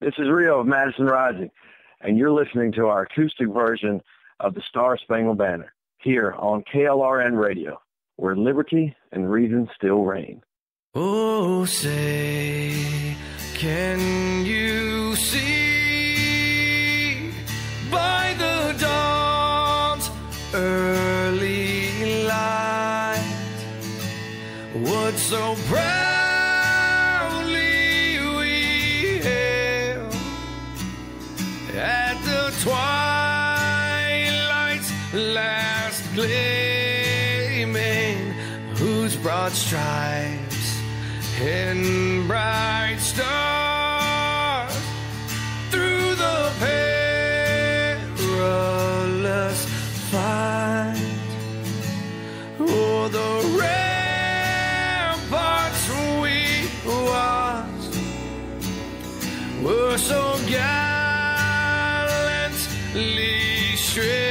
This is Rio of Madison Rising, and you're listening to our acoustic version of the Star Spangled Banner here on KLRN Radio, where liberty and reason still reign. Oh, say, can you see by the dawn's early light what so proudly broad stripes and bright stars through the perilous fight. Oh, the ramparts we watched were so gallantly streaming,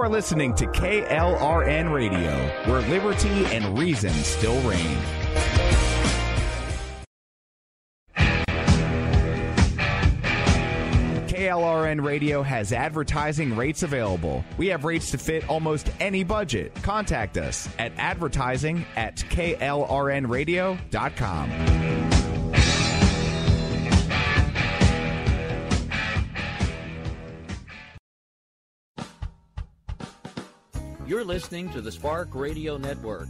are listening to KLRN Radio, where liberty and reason still reign. KLRN Radio has advertising rates available. We have rates to fit almost any budget. Contact us at advertising at klrnradio.com. listening to the Spark Radio Network,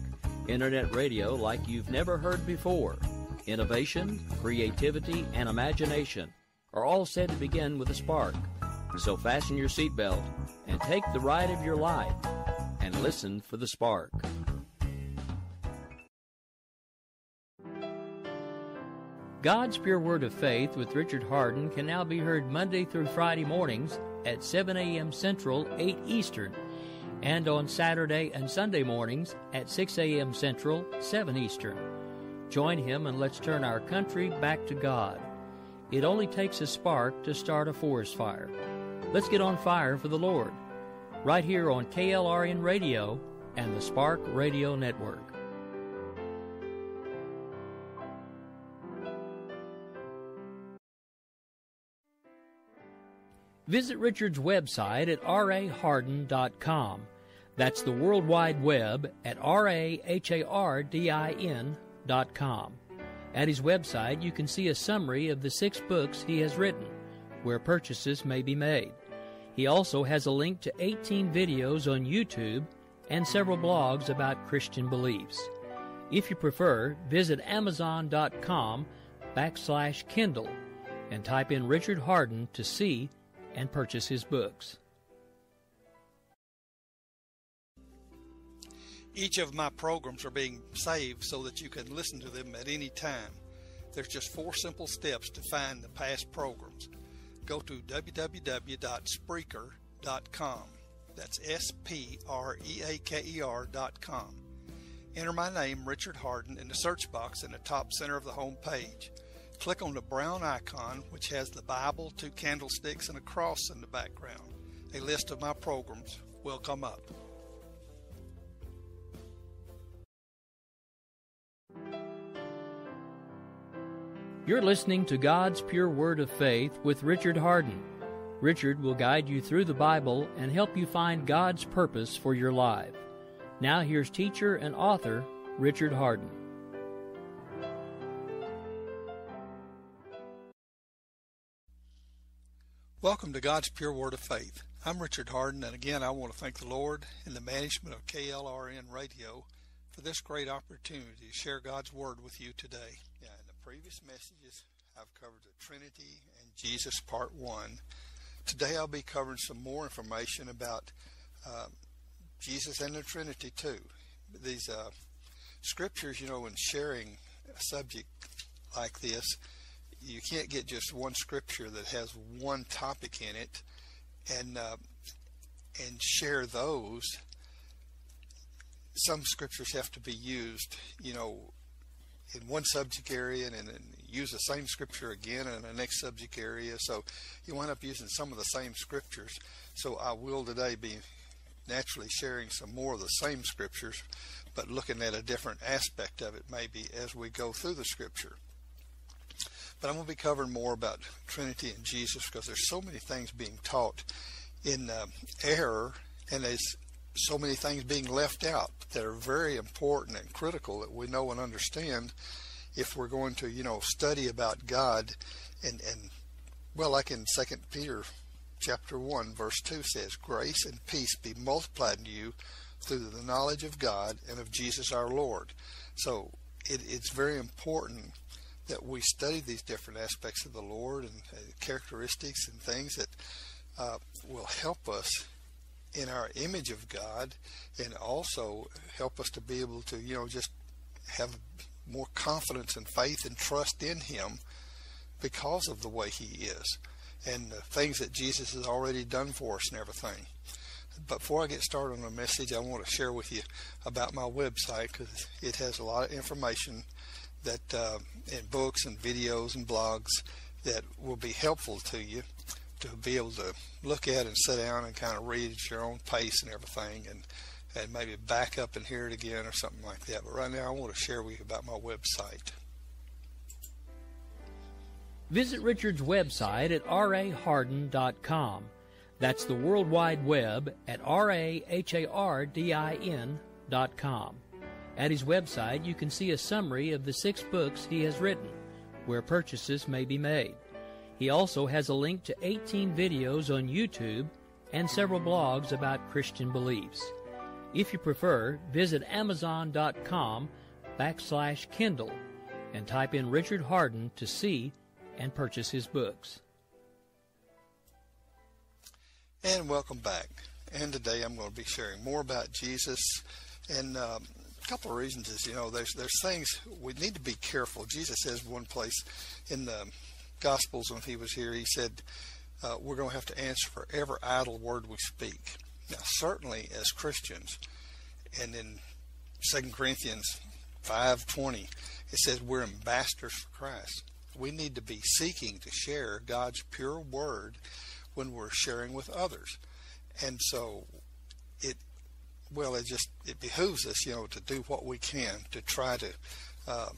internet radio like you've never heard before. Innovation, creativity, and imagination are all said to begin with a spark. So fasten your seatbelt and take the ride of your life and listen for the spark. God's Pure Word of Faith with Richard Hardin can now be heard Monday through Friday mornings at 7 a.m. Central, 8 Eastern and on Saturday and Sunday mornings at 6 a.m. Central, 7 Eastern. Join him and let's turn our country back to God. It only takes a spark to start a forest fire. Let's get on fire for the Lord. Right here on KLRN Radio and the Spark Radio Network. Visit Richard's website at rahardin.com. That's the World Wide Web at R-A-H-A-R-D-I-N.com. At his website, you can see a summary of the six books he has written, where purchases may be made. He also has a link to 18 videos on YouTube and several blogs about Christian beliefs. If you prefer, visit Amazon.com backslash Kindle and type in Richard Hardin to see and purchase his books. Each of my programs are being saved so that you can listen to them at any time. There's just four simple steps to find the past programs. Go to www.spreaker.com. That's S P R E A K E R.com. Enter my name, Richard Hardin, in the search box in the top center of the home page. Click on the brown icon, which has the Bible, two candlesticks, and a cross in the background. A list of my programs will come up. You're listening to God's Pure Word of Faith with Richard Hardin. Richard will guide you through the Bible and help you find God's purpose for your life. Now, here's teacher and author Richard Hardin. Welcome to God's Pure Word of Faith. I'm Richard Hardin, and again, I want to thank the Lord and the management of KLRN Radio for this great opportunity to share God's Word with you today. Yeah, in the previous messages, I've covered the Trinity and Jesus Part 1. Today, I'll be covering some more information about uh, Jesus and the Trinity, too. These uh, scriptures, you know, in sharing a subject like this, you can't get just one scripture that has one topic in it and uh, and share those. Some scriptures have to be used you know in one subject area and then use the same scripture again in the next subject area. So you wind up using some of the same scriptures. So I will today be naturally sharing some more of the same scriptures but looking at a different aspect of it maybe as we go through the scripture but I'm going to be covering more about Trinity and Jesus because there's so many things being taught in uh, error, and there's so many things being left out that are very important and critical that we know and understand if we're going to, you know, study about God and and well, like in Second Peter chapter one verse two says, "Grace and peace be multiplied to you through the knowledge of God and of Jesus our Lord." So it, it's very important that we study these different aspects of the Lord and uh, characteristics and things that uh, will help us in our image of God and also help us to be able to, you know, just have more confidence and faith and trust in Him because of the way He is and the things that Jesus has already done for us and everything. But before I get started on the message, I want to share with you about my website because it has a lot of information that uh, in books and videos and blogs that will be helpful to you. to be able to look at and sit down and kind of read at your own pace and everything, and and maybe back up and hear it again or something like that. But right now, I want to share with you about my website. Visit Richard's website at rahardin.com. That's the World Wide Web at R-A-H-A-R-D-I-N.com. At his website, you can see a summary of the six books he has written, where purchases may be made. He also has a link to 18 videos on YouTube and several blogs about Christian beliefs. If you prefer, visit Amazon.com backslash Kindle and type in Richard Hardin to see and purchase his books. And welcome back. And today I'm going to be sharing more about Jesus. And um, a couple of reasons is, you know, there's there's things we need to be careful. Jesus says one place in the Gospels when he was here, he said, uh, we're going to have to answer for every idle word we speak. Now, certainly as Christians, and in 2 Corinthians 5.20, it says we're ambassadors for Christ. We need to be seeking to share God's pure word when we're sharing with others. And so it, well, it just, it behooves us, you know, to do what we can to try to uh,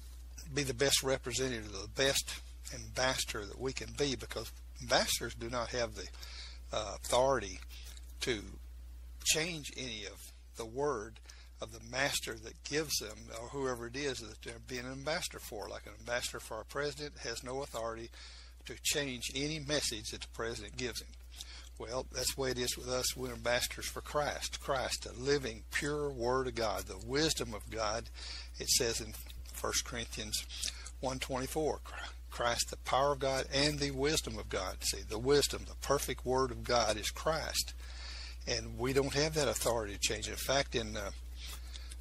be the best representative, the best ambassador that we can be because ambassadors do not have the uh, authority to change any of the word of the master that gives them or whoever it is that they're being an ambassador for. Like an ambassador for our president has no authority to change any message that the president gives him. Well, that's the way it is with us. We're ambassadors for Christ. Christ, the living, pure Word of God, the wisdom of God. It says in 1 Corinthians 1.24, Christ, the power of God and the wisdom of God. See, the wisdom, the perfect Word of God is Christ. And we don't have that authority to change it. In fact, in uh,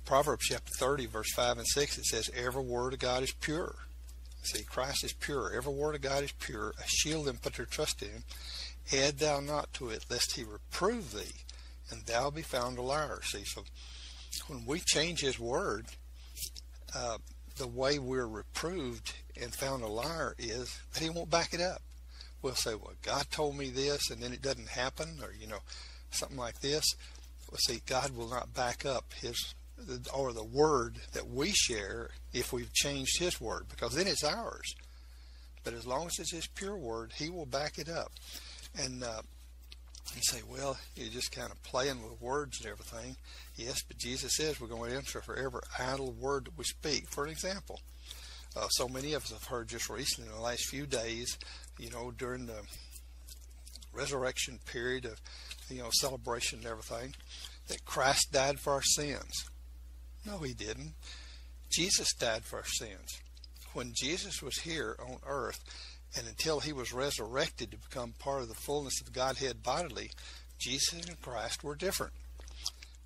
Proverbs chapter 30, verse 5 and 6, it says, Every word of God is pure. See, Christ is pure. Every word of God is pure. A shield them put their trust in him. Add thou not to it, lest he reprove thee, and thou be found a liar. See, so when we change his word, uh, the way we're reproved and found a liar is that he won't back it up. We'll say, well, God told me this, and then it doesn't happen, or, you know, something like this. Well, see, God will not back up his or the word that we share if we've changed his word because then it's ours but as long as it's his pure word he will back it up and uh, you say well you're just kind of playing with words and everything yes but jesus says we're going to answer for every idle word that we speak for an example uh, so many of us have heard just recently in the last few days you know during the resurrection period of you know celebration and everything that christ died for our sins no, he didn't. Jesus died for our sins. When Jesus was here on earth, and until he was resurrected to become part of the fullness of Godhead bodily, Jesus and Christ were different.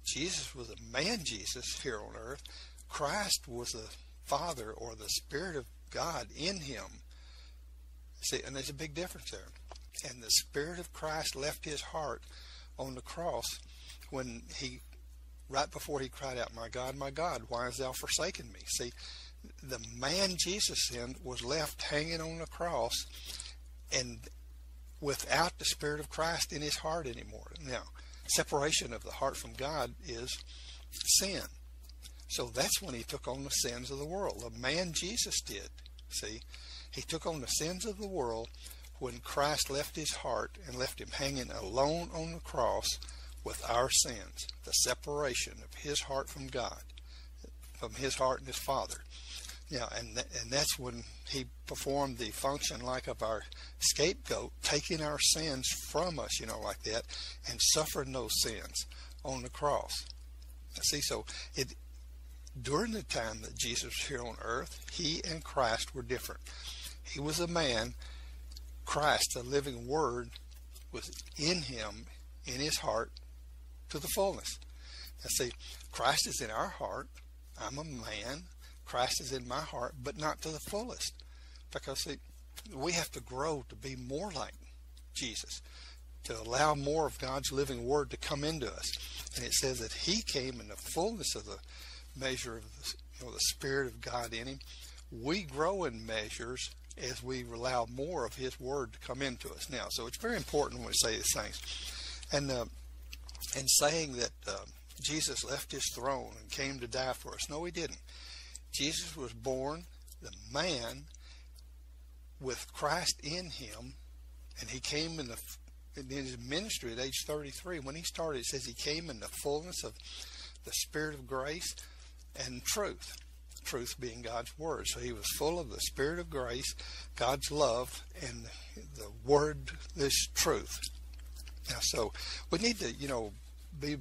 Jesus was a man Jesus here on earth. Christ was the Father or the Spirit of God in him. See, and there's a big difference there. And the Spirit of Christ left his heart on the cross when he right before he cried out, My God, my God, why hast thou forsaken me? See, the man Jesus then was left hanging on the cross and without the Spirit of Christ in his heart anymore. Now, separation of the heart from God is sin. So that's when he took on the sins of the world. The man Jesus did. See, he took on the sins of the world when Christ left his heart and left him hanging alone on the cross with our sins, the separation of his heart from God, from his heart and his Father. Yeah, and th- and that's when he performed the function like of our scapegoat, taking our sins from us, you know, like that, and suffering those sins on the cross. See, so it during the time that Jesus was here on earth, he and Christ were different. He was a man. Christ, the living Word, was in him, in his heart, to the fullness. Now, see, Christ is in our heart. I'm a man. Christ is in my heart, but not to the fullest. Because, see, we have to grow to be more like Jesus, to allow more of God's living Word to come into us. And it says that He came in the fullness of the measure of the, you know, the Spirit of God in Him. We grow in measures as we allow more of His Word to come into us now. So it's very important when we say these things. And uh, and saying that uh, Jesus left His throne and came to die for us. No, He didn't. Jesus was born, the man, with Christ in Him, and He came in the in his ministry at age 33. When he started, it says he came in the fullness of the Spirit of grace and truth truth being God's Word. So he was full of the Spirit of grace, God's love, and the Word, this truth. Now, so we need to, you know, be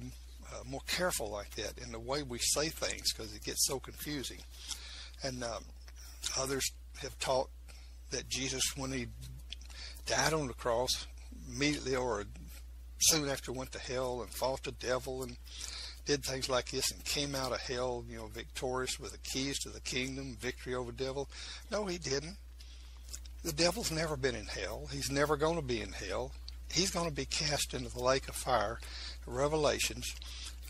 uh, more careful like that in the way we say things because it gets so confusing. And um, others have taught that Jesus, when he died on the cross, immediately or soon after went to hell and fought the devil and did things like this and came out of hell, you know, victorious with the keys to the kingdom, victory over devil. No, he didn't. The devil's never been in hell. He's never going to be in hell. He's going to be cast into the lake of fire. Revelations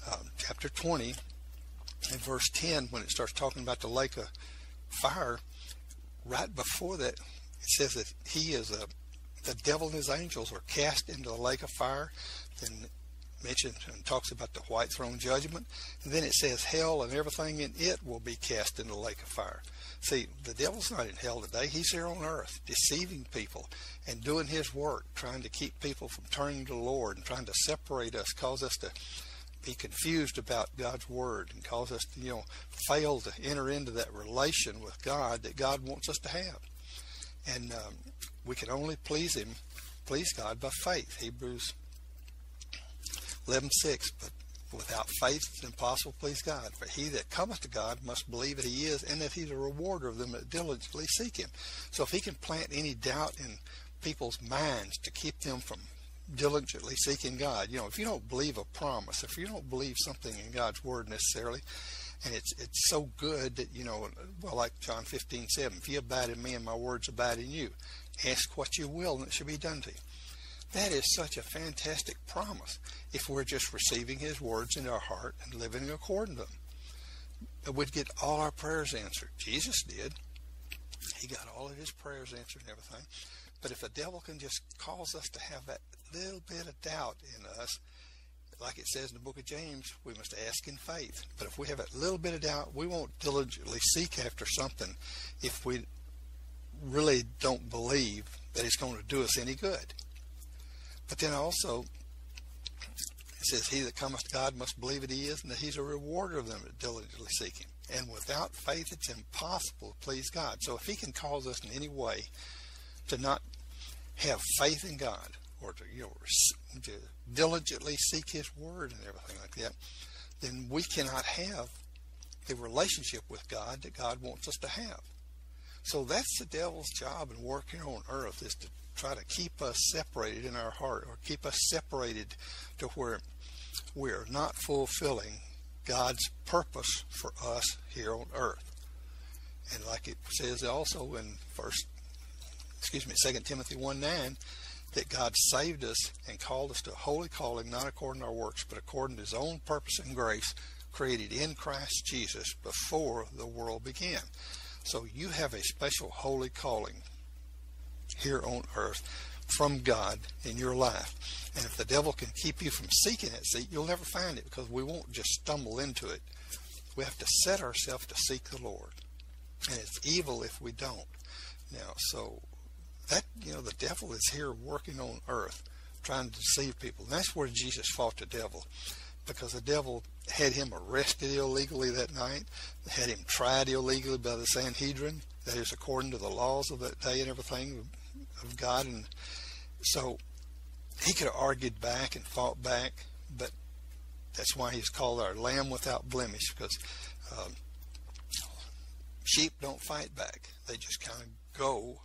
uh, chapter 20 and verse 10, when it starts talking about the lake of fire, right before that, it says that he is a the devil and his angels are cast into the lake of fire. Then mentions and talks about the white throne judgment. And then it says hell and everything in it will be cast into the lake of fire. See, the devil's not in hell today. He's here on earth, deceiving people and doing his work, trying to keep people from turning to the Lord and trying to separate us, cause us to be confused about God's word and cause us to, you know, fail to enter into that relation with God that God wants us to have. And um, we can only please him, please God by faith. Hebrews 11:6. But without faith it's impossible to please God. For he that cometh to God must believe that he is, and that he's a rewarder of them that diligently seek him. So if he can plant any doubt in people's minds to keep them from diligently seeking God, you know, if you don't believe a promise, if you don't believe something in God's word necessarily, and it's it's so good that you know, well, like John 15:7, if you abide in me and my words abide in you, ask what you will, and it shall be done to you. That is such a fantastic promise if we're just receiving His words in our heart and living according to them. We'd get all our prayers answered. Jesus did. He got all of His prayers answered and everything. But if the devil can just cause us to have that little bit of doubt in us, like it says in the book of James, we must ask in faith. But if we have a little bit of doubt, we won't diligently seek after something if we really don't believe that it's going to do us any good. But then also, it says, He that cometh to God must believe that He is, and that He's a rewarder of them that diligently seek Him. And without faith, it's impossible to please God. So if He can cause us in any way to not have faith in God, or to, you know, to diligently seek His Word and everything like that, then we cannot have the relationship with God that God wants us to have. So that's the devil's job in working on earth is to try to keep us separated in our heart or keep us separated to where we're not fulfilling God's purpose for us here on earth. And like it says also in first excuse me, second Timothy one nine, that God saved us and called us to a holy calling, not according to our works, but according to his own purpose and grace created in Christ Jesus before the world began. So you have a special holy calling here on earth from God in your life. And if the devil can keep you from seeking it, see, you'll never find it because we won't just stumble into it. We have to set ourselves to seek the Lord. And it's evil if we don't. Now, so that, you know, the devil is here working on earth, trying to deceive people. And that's where Jesus fought the devil because the devil had him arrested illegally that night, had him tried illegally by the Sanhedrin, that is according to the laws of that day and everything of God. And so he could have argued back and fought back, but that's why he's called our lamb without blemish because um, sheep don't fight back. They just kind of go.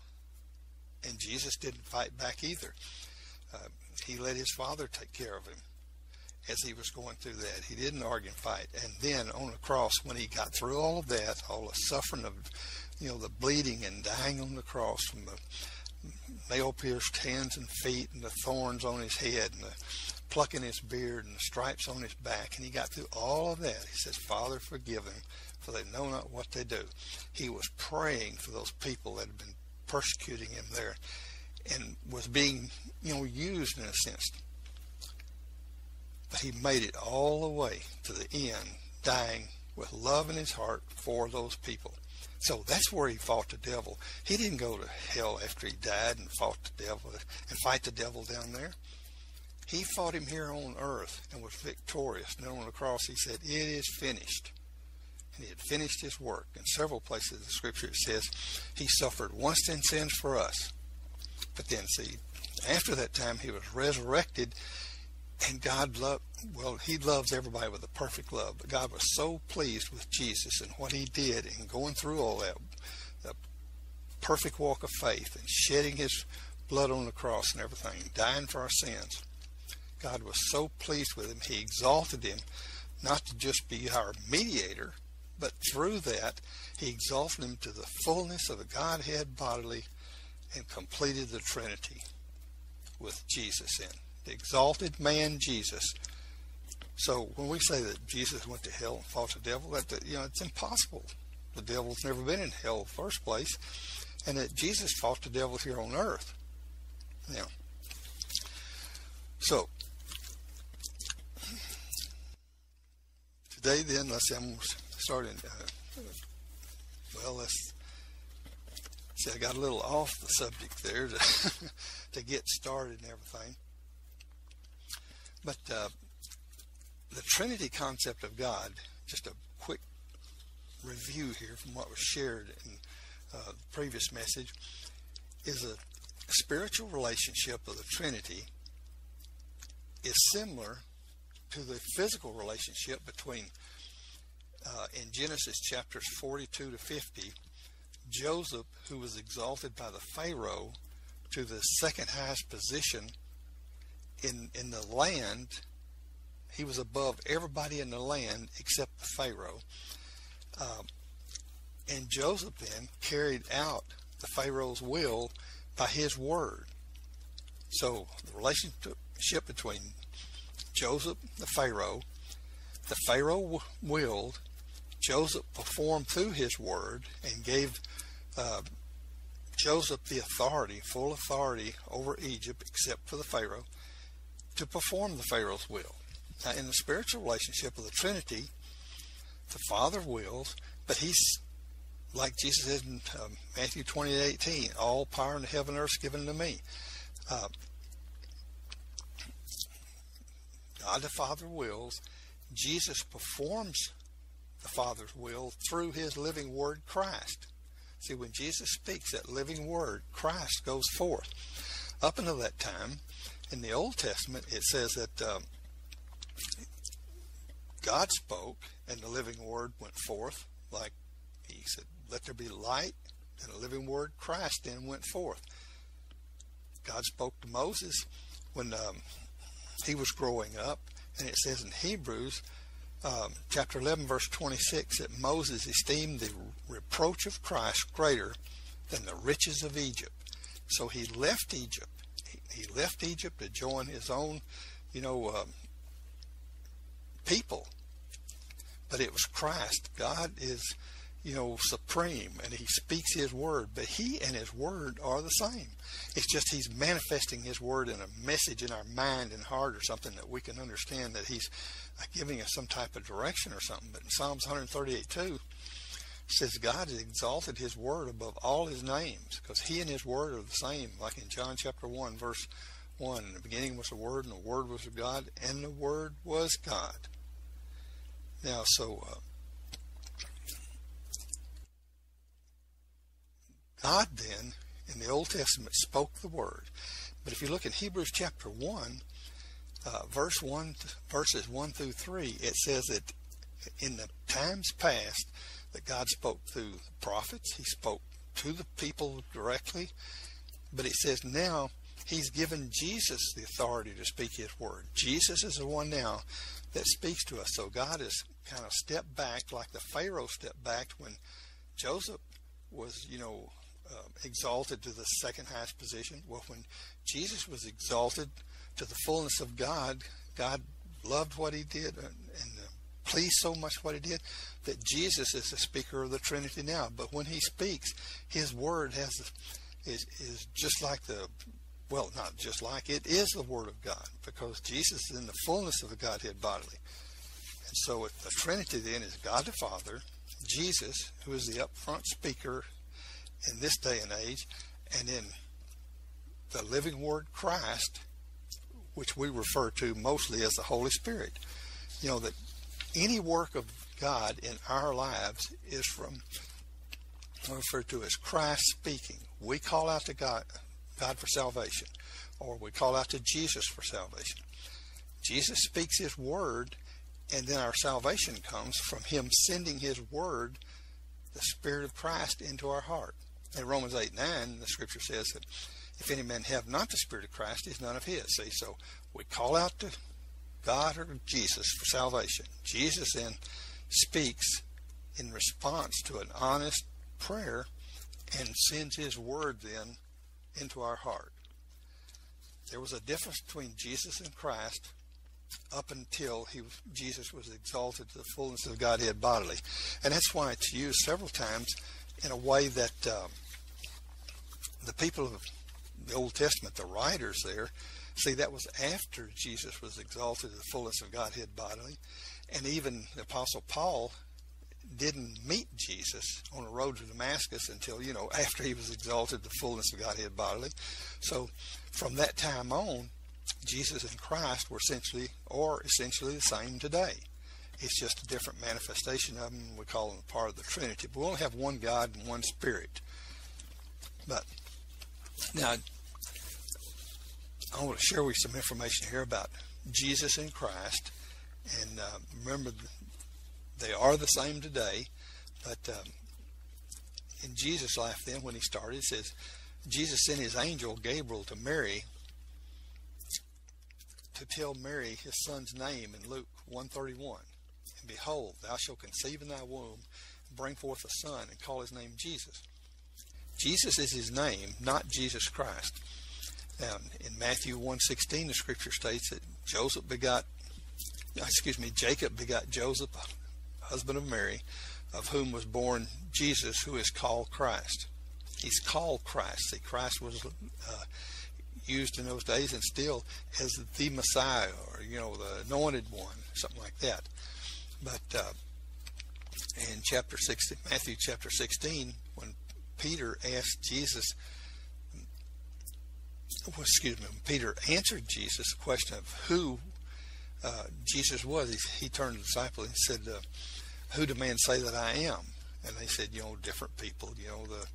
And Jesus didn't fight back either. Uh, he let his father take care of him as he was going through that. He didn't argue and fight. And then on the cross, when he got through all of that, all the suffering of, you know, the bleeding and dying on the cross from the nail pierced hands and feet and the thorns on his head and the plucking his beard and the stripes on his back. And he got through all of that. He says, Father, forgive them, for they know not what they do. He was praying for those people that had been persecuting him there and was being, you know, used in a sense. But he made it all the way to the end, dying with love in his heart for those people. So that's where he fought the devil. He didn't go to hell after he died and fought the devil and fight the devil down there. He fought him here on earth and was victorious. And on the cross he said, It is finished. And he had finished his work. In several places in the scripture it says he suffered once in sins for us. But then see, after that time he was resurrected and God loved well, he loves everybody with a perfect love. But God was so pleased with Jesus and what he did and going through all that the perfect walk of faith and shedding his blood on the cross and everything, dying for our sins. God was so pleased with him, he exalted him not to just be our mediator, but through that, he exalted him to the fullness of the Godhead bodily and completed the Trinity with Jesus in. The exalted man Jesus. So when we say that Jesus went to hell and fought the devil, that you know it's impossible. The devil's never been in hell in the first place, and that Jesus fought the devil here on earth. Now, so today, then, let's see, I'm going to start in. Uh, well, let's see. I got a little off the subject there to to get started and everything. But uh, the Trinity concept of God, just a quick review here from what was shared in uh, the previous message, is a spiritual relationship of the Trinity is similar to the physical relationship between uh, in Genesis chapters 42 to 50, Joseph, who was exalted by the Pharaoh to the second highest position in in the land, he was above everybody in the land except the Pharaoh. Um, and Joseph then carried out the Pharaoh's will by his word. So the relationship between Joseph, the Pharaoh, the Pharaoh willed, Joseph performed through his word and gave uh, Joseph the authority, full authority over Egypt, except for the Pharaoh, to perform the Pharaoh's will. Now, in the spiritual relationship of the Trinity, the Father wills, but He's like Jesus said in um, Matthew 28 18, all power in heaven and earth given to me. Uh, God the Father wills, Jesus performs the Father's will through his living word, Christ. See, when Jesus speaks, that living word, Christ, goes forth. Up until that time, in the Old Testament, it says that um, God spoke and the living word went forth, like he said, Let there be light, and the living word, Christ, then went forth. God spoke to Moses when um, he was growing up, and it says in Hebrews um, chapter 11, verse 26, that Moses esteemed the reproach of Christ greater than the riches of Egypt. So he left Egypt. He, left Egypt to join his own, you know, um, people. But it was Christ. God is, you know, supreme and he speaks his word, but he and his word are the same. It's just he's manifesting his word in a message in our mind and heart or something that we can understand that he's giving us some type of direction or something. But in Psalms 138 2, says God has exalted his word above all his names because he and his word are the same, like in John chapter 1, verse 1. In the beginning was the Word, and the Word was God, and the Word was God. Now, so uh, God then, in the Old Testament, spoke the Word. But if you look in Hebrews chapter 1, uh, verse 1, verses 1 through 3, it says that in the times past, that God spoke through the prophets, He spoke to the people directly, but it says now He's given Jesus the authority to speak His word. Jesus is the one now that speaks to us. So God has kind of stepped back, like the Pharaoh stepped back when Joseph was, you know, uh, exalted to the second highest position. Well, when Jesus was exalted to the fullness of God, God loved what He did and, and uh, pleased so much what He did that Jesus is the speaker of the Trinity now. But when He speaks, His word has is is just like the well, not just like it is the Word of God because Jesus is in the fullness of the Godhead bodily. And so the Trinity then is God the Father, Jesus, who is the upfront speaker in this day and age, and in the living Word Christ, which we refer to mostly as the Holy Spirit. You know, that any work of God in our lives is from referred to as Christ speaking. We call out to God, God for salvation, or we call out to Jesus for salvation. Jesus speaks His word, and then our salvation comes from Him sending His word, the Spirit of Christ, into our heart. In Romans 8 9, the scripture says that if any man have not the Spirit of Christ, he's none of his. See, so we call out to God or Jesus for salvation. Jesus then speaks in response to an honest prayer and sends his word then into our heart. There was a difference between Jesus and Christ up until he Jesus was exalted to the fullness of Godhead bodily. And that's why it's used several times in a way that um, the people of the Old Testament, the writers there, see that was after Jesus was exalted to the fullness of Godhead bodily. And even the Apostle Paul didn't meet Jesus on the road to Damascus until, you know, after he was exalted to the fullness of Godhead bodily. So from that time on, Jesus and Christ were essentially, or essentially the same today. It's just a different manifestation of them. We call them part of the Trinity. But we only have one God and one Spirit. But now, I want to share with you some information here about Jesus and Christ. And uh, remember, they are the same today. But um, in Jesus' life, then, when he started, it says, Jesus sent his angel Gabriel to Mary to tell Mary his son's name in Luke 131. And behold, thou shalt conceive in thy womb, and bring forth a son, and call his name Jesus. Jesus is his name, not Jesus Christ. Now, in Matthew 1.16, the scripture states that Joseph begot, excuse me, Jacob begot Joseph, husband of Mary, of whom was born Jesus, who is called Christ. He's called Christ. See, Christ was uh, used in those days and still as the Messiah or, you know, the anointed one, something like that. But uh, in chapter 16, Matthew chapter 16, when Peter asked Jesus, well, excuse me, Peter answered Jesus the question of who uh, Jesus was, he, he, turned to the disciple and said, uh, Who do men say that I am? And they said, You know, different people, you know, the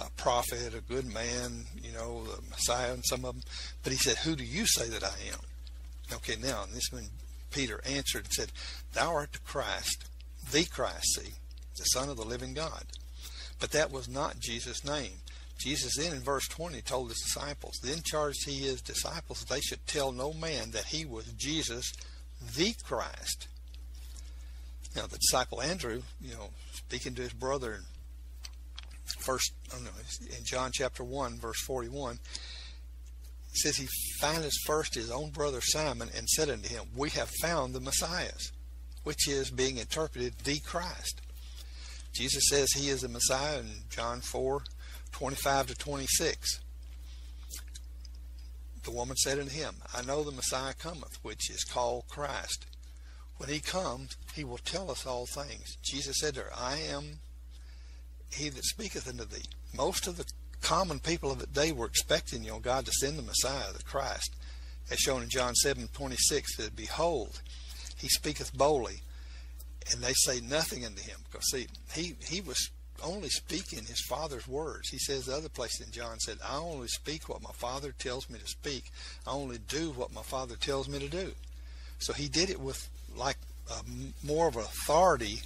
a prophet, a good man, you know, the Messiah, and some of them. But he said, Who do you say that I am? Okay, now, this when Peter answered and said, Thou art the Christ, the Christ, see, the Son of the living God. But that was not Jesus' name. Jesus then in verse 20 told his disciples, Then charged he his disciples they should tell no man that he was Jesus, the Christ. Now the disciple Andrew, you know, speaking to his brother first know, in John chapter 1 verse 41 says he findeth first his own brother Simon and said unto him we have found the Messiah which is being interpreted the Christ. Jesus says he is the Messiah in John 4 25 to 26 the woman said unto him I know the Messiah cometh which is called Christ. When he comes he will tell us all things. Jesus said to her I am he that speaketh unto thee. Most of the common people of that day were expecting, you know, God to send the Messiah, the Christ, as shown in John 7, 26, that behold, he speaketh boldly, and they say nothing unto him. Because see, he, he was only speaking his father's words. He says the other place in John said, I only speak what my father tells me to speak. I only do what my father tells me to do. So he did it with like more of authority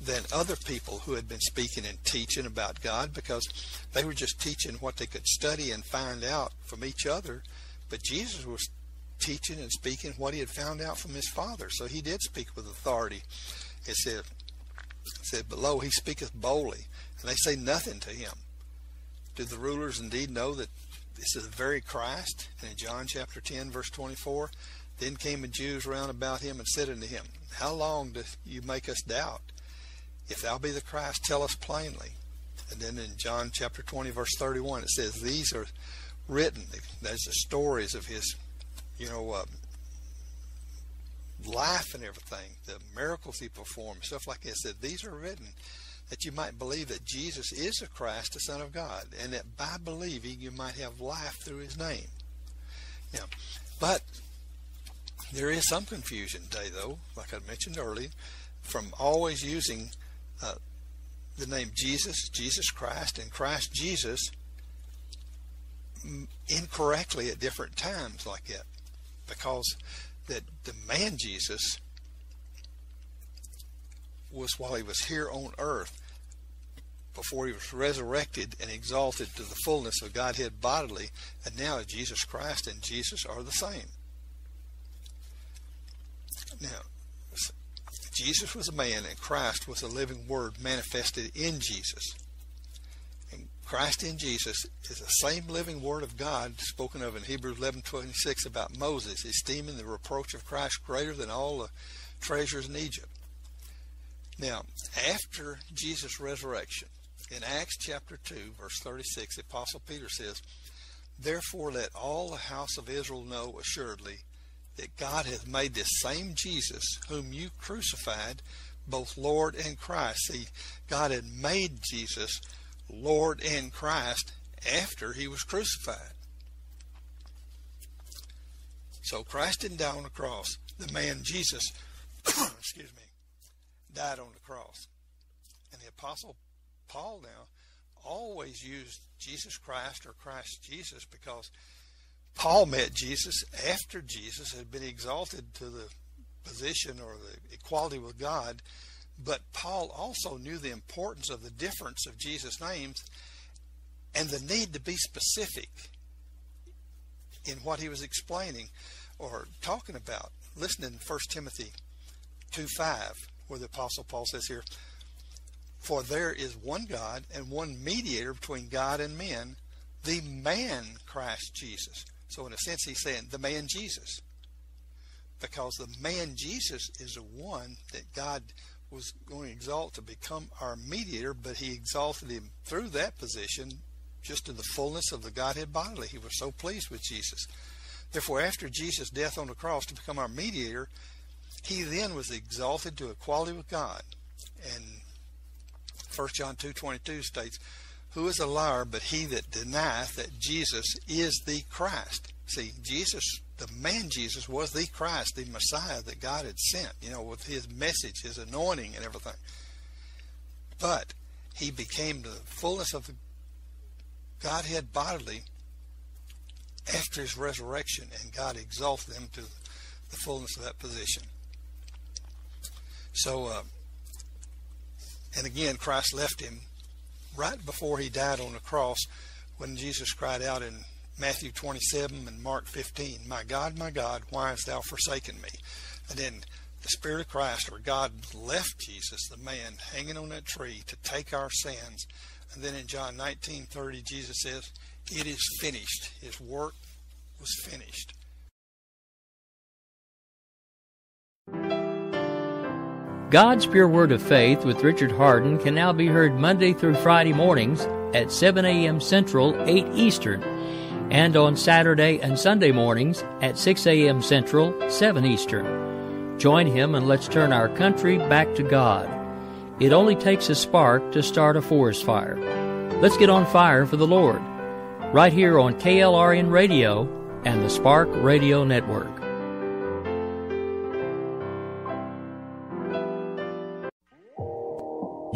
than other people who had been speaking and teaching about God because they were just teaching what they could study and find out from each other. But Jesus was teaching and speaking what he had found out from his Father. So he did speak with authority. It said, it said Below he speaketh boldly, and they say nothing to him. Do the rulers indeed know that this is the very Christ? And in John chapter 10, verse 24, then came the Jews round about him and said unto him, How long do you make us doubt? If thou be the Christ, tell us plainly. And then in John chapter 20, verse 31, it says, These are written. There's the stories of his, you know, uh, life and everything, the miracles he performed, stuff like that. It said, These are written that you might believe that Jesus is the Christ, the Son of God, and that by believing you might have life through his name. Now, but there is some confusion today, though, like I mentioned earlier, from always using uh, the name Jesus, Jesus Christ, and Christ Jesus incorrectly at different times like that. Because that the man Jesus was while he was here on earth before he was resurrected and exalted to the fullness of Godhead bodily and now Jesus Christ and Jesus are the same. Now Jesus was a man and Christ was a living word manifested in Jesus And Christ in Jesus is the same living word of God spoken of in Hebrews 11:26 about Moses esteeming the reproach of Christ greater than all the treasures in Egypt. Now, after Jesus' resurrection, in Acts chapter 2, verse 36, the Apostle Peter says, Therefore let all the house of Israel know assuredly that God hath made this same Jesus, whom you crucified, both Lord and Christ. See, God had made Jesus Lord and Christ after he was crucified. So Christ didn't die on the cross. The man Jesus, excuse me, died on the cross. And the apostle Paul now always used Jesus Christ or Christ Jesus because Paul met Jesus after Jesus had been exalted to the position or the equality with God but Paul also knew the importance of the difference of Jesus' names and the need to be specific in what he was explaining or talking about. Listen in 1 Timothy 2 5, where the Apostle Paul says here, For there is one God and one mediator between God and men, the man Christ Jesus. So, in a sense, he's saying the man Jesus. Because the man Jesus is the one that God was going to exalt to become our mediator, but he exalted him through that position just to the fullness of the Godhead bodily. He was so pleased with Jesus. Therefore, after Jesus' death on the cross to become our mediator, he then was exalted to equality with God. And 1 John 2.22 states, Who is a liar but he that denieth that Jesus is the Christ? See, Jesus the man Jesus was the Christ, the Messiah that God had sent, you know, with his message, his anointing, and everything. But he became the fullness of the Godhead bodily after his resurrection, and God exalted him to the fullness of that position. So, uh, and again, Christ left him right before he died on the cross when Jesus cried out in Matthew 27 and Mark 15. My God, my God, why hast thou forsaken me? And then the Spirit of Christ, or God, left Jesus, the man, hanging on that tree to take our sins. And then in John 19:30, Jesus says, "It is finished. His work was finished." God's Pure Word of Faith with Richard Hardin can now be heard Monday through Friday mornings at 7 a.m. Central, 8 Eastern and on Saturday and Sunday mornings at 6 a.m. Central, 7 Eastern. Join him and let's turn our country back to God. It only takes a spark to start a forest fire. Let's get on fire for the Lord. Right here on KLRN Radio and the Spark Radio Network.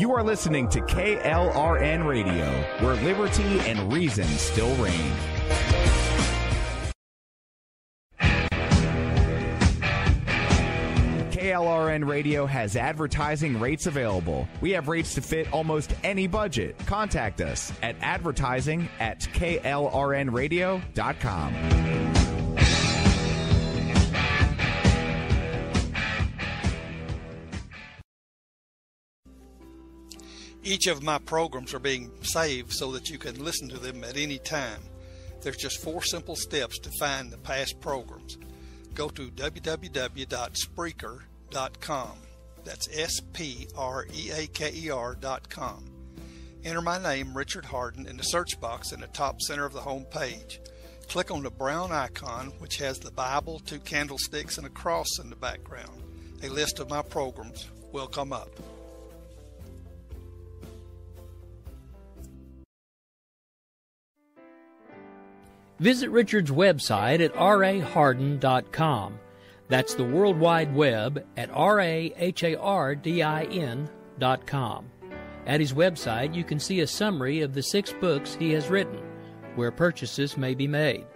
You are listening to KLRN Radio, where liberty and reason still reign. KLRN Radio has advertising rates available. We have rates to fit almost any budget. Contact us at advertising at klrnradio.com. Each of my programs are being saved so that you can listen to them at any time. There's just four simple steps to find the past programs. Go to www.spreaker.com. That's S P R E A K E R.com. Enter my name, Richard Hardin, in the search box in the top center of the home page. Click on the brown icon, which has the Bible, two candlesticks, and a cross in the background. A list of my programs will come up. Visit Richard's website at rahardin.com. That's the World Wide Web at rahardin.com. At his website, you can see a summary of the six books he has written, where purchases may be made.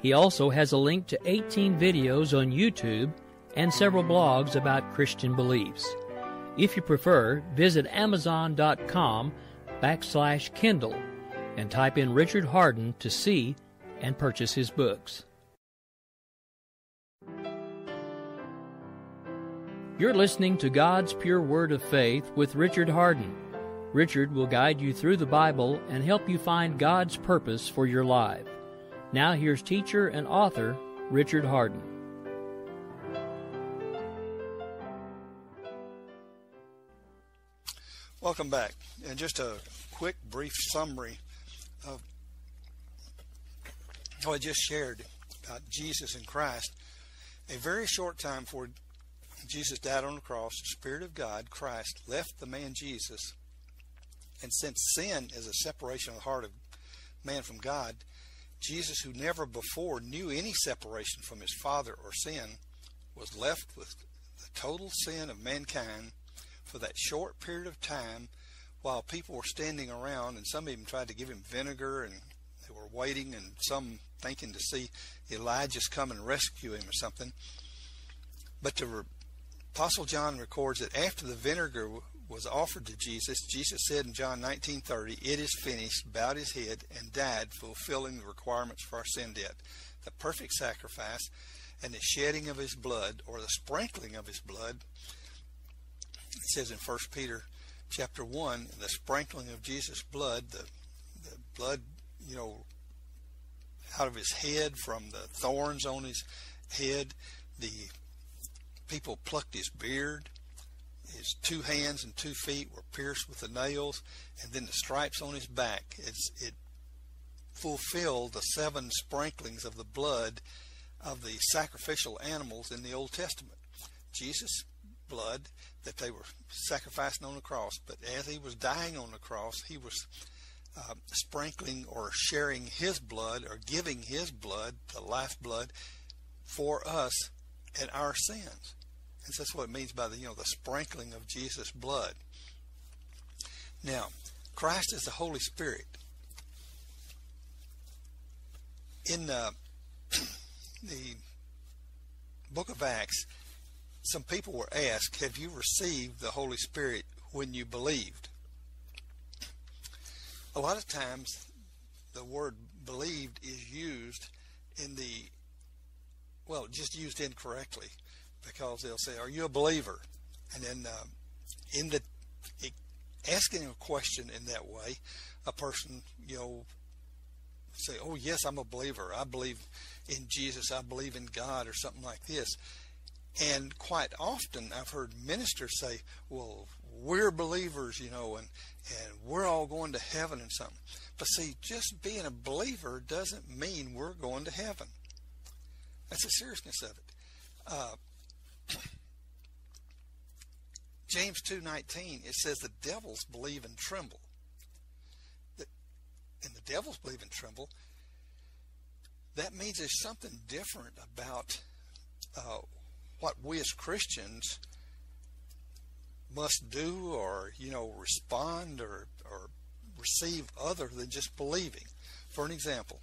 He also has a link to 18 videos on YouTube and several blogs about Christian beliefs. If you prefer, visit amazon.com backslash Kindle and type in Richard Hardin to see and purchase his books. You're listening to God's Pure Word of Faith with Richard Hardin. Richard will guide you through the Bible and help you find God's purpose for your life. Now, here's teacher and author Richard Hardin. Welcome back. And just a quick, brief summary of what I just shared about Jesus and Christ. A very short time before Jesus died on the cross, the Spirit of God, Christ, left the man Jesus. And since sin is a separation of the heart of man from God, Jesus, who never before knew any separation from his Father or sin, was left with the total sin of mankind for that short period of time while people were standing around and some even tried to give him vinegar and were waiting and some thinking to see Elijah's come and rescue him or something. But the Apostle John records that after the vinegar was offered to Jesus, Jesus said in John 19:30, "It is finished," bowed his head and died, fulfilling the requirements for our sin debt. The perfect sacrifice and the shedding of his blood or the sprinkling of his blood. It says in 1 Peter chapter 1, the sprinkling of Jesus' blood, the, the blood, you know, out of his head from the thorns on his head, the people plucked his beard his two hands and two feet were pierced with the nails, and then the stripes on his back. It's, it fulfilled the seven sprinklings of the blood of the sacrificial animals in the Old Testament. Jesus' blood that they were sacrificing on the cross, but as he was dying on the cross, he was uh, sprinkling or sharing his blood or giving his blood, the life blood, for us and our sins. And that's what it means by the you know the sprinkling of Jesus' blood. Now, Christ is the Holy Spirit. In uh, the book of Acts, some people were asked, Have you received the Holy Spirit when you believed? A lot of times, the word believed is used in the, well, just used incorrectly because they'll say, "Are you a believer?" And then uh, in the asking a question in that way, a person you know say, "Oh yes, I'm a believer. I believe in Jesus. I believe in God," or something like this. And quite often, I've heard ministers say, "Well, we're believers, you know, and and we're all going to heaven and something." But see, just being a believer doesn't mean we're going to heaven. That's the seriousness of it. Uh, James 2:19 it says the devils believe and tremble. And the devils believe and tremble. That means there's something different about uh, what we as Christians must do or you know respond or or receive other than just believing. For an example,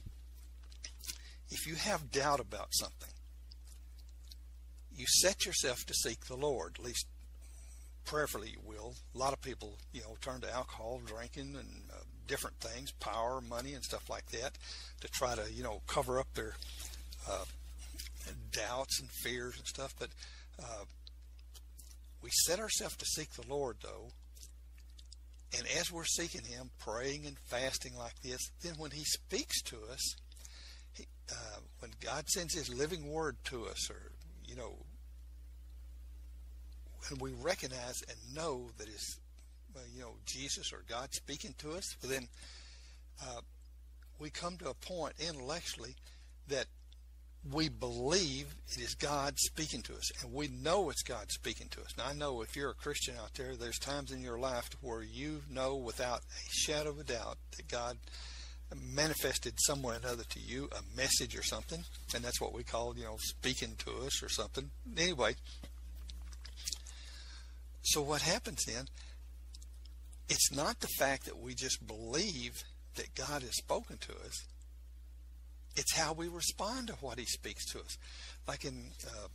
if you have doubt about something, you set yourself to seek the Lord, at least prayerfully you will. A lot of people, you know, turn to alcohol, drinking, and uh, different things, power, money, and stuff like that, to try to, you know, cover up their uh, doubts and fears and stuff. But uh, we set ourselves to seek the Lord, though. And as we're seeking Him, praying and fasting like this, then when He speaks to us, he, uh, when God sends His living word to us, or you know, when we recognize and know that is, you know, Jesus or God speaking to us, well, then uh, we come to a point intellectually that we believe it is God speaking to us, and we know it's God speaking to us. Now, I know if you're a Christian out there, there's times in your life where you know without a shadow of a doubt that God manifested some way or another to you a message or something, and that's what we call, you know, speaking to us or something. Anyway, so what happens then? It's not the fact that we just believe that God has spoken to us. It's how we respond to what He speaks to us. Like in uh,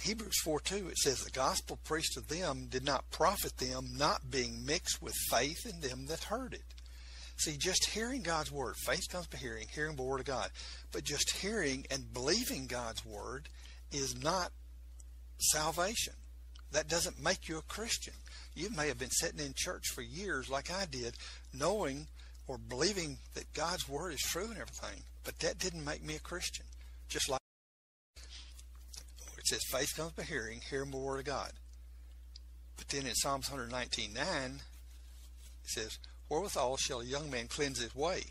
Hebrews 4 2, it says, The gospel preached to them did not profit them, not being mixed with faith in them that heard it. See, just hearing God's word, faith comes by hearing, hearing the word of God. But just hearing and believing God's word is not salvation. That doesn't make you a Christian. You may have been sitting in church for years, like I did, knowing or believing that God's word is true and everything, but that didn't make me a Christian. Just like it says, faith comes by hearing, hearing the word of God. But then in Psalms 119 9, it says, Wherewithal shall a young man cleanse his way?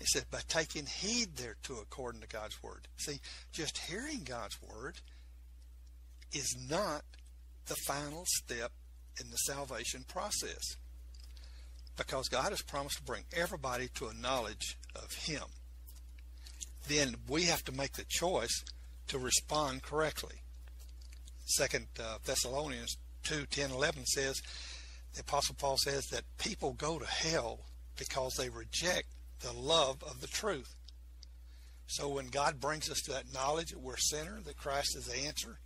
It says, by taking heed thereto according to God's word. See, just hearing God's word is not the final step in the salvation process. Because God has promised to bring everybody to a knowledge of Him. Then we have to make the choice to respond correctly. Second uh, Thessalonians 2 10 11 says, the Apostle Paul says that people go to hell because they reject the love of the truth. So when God brings us to that knowledge that we're sinner, that Christ is the answer,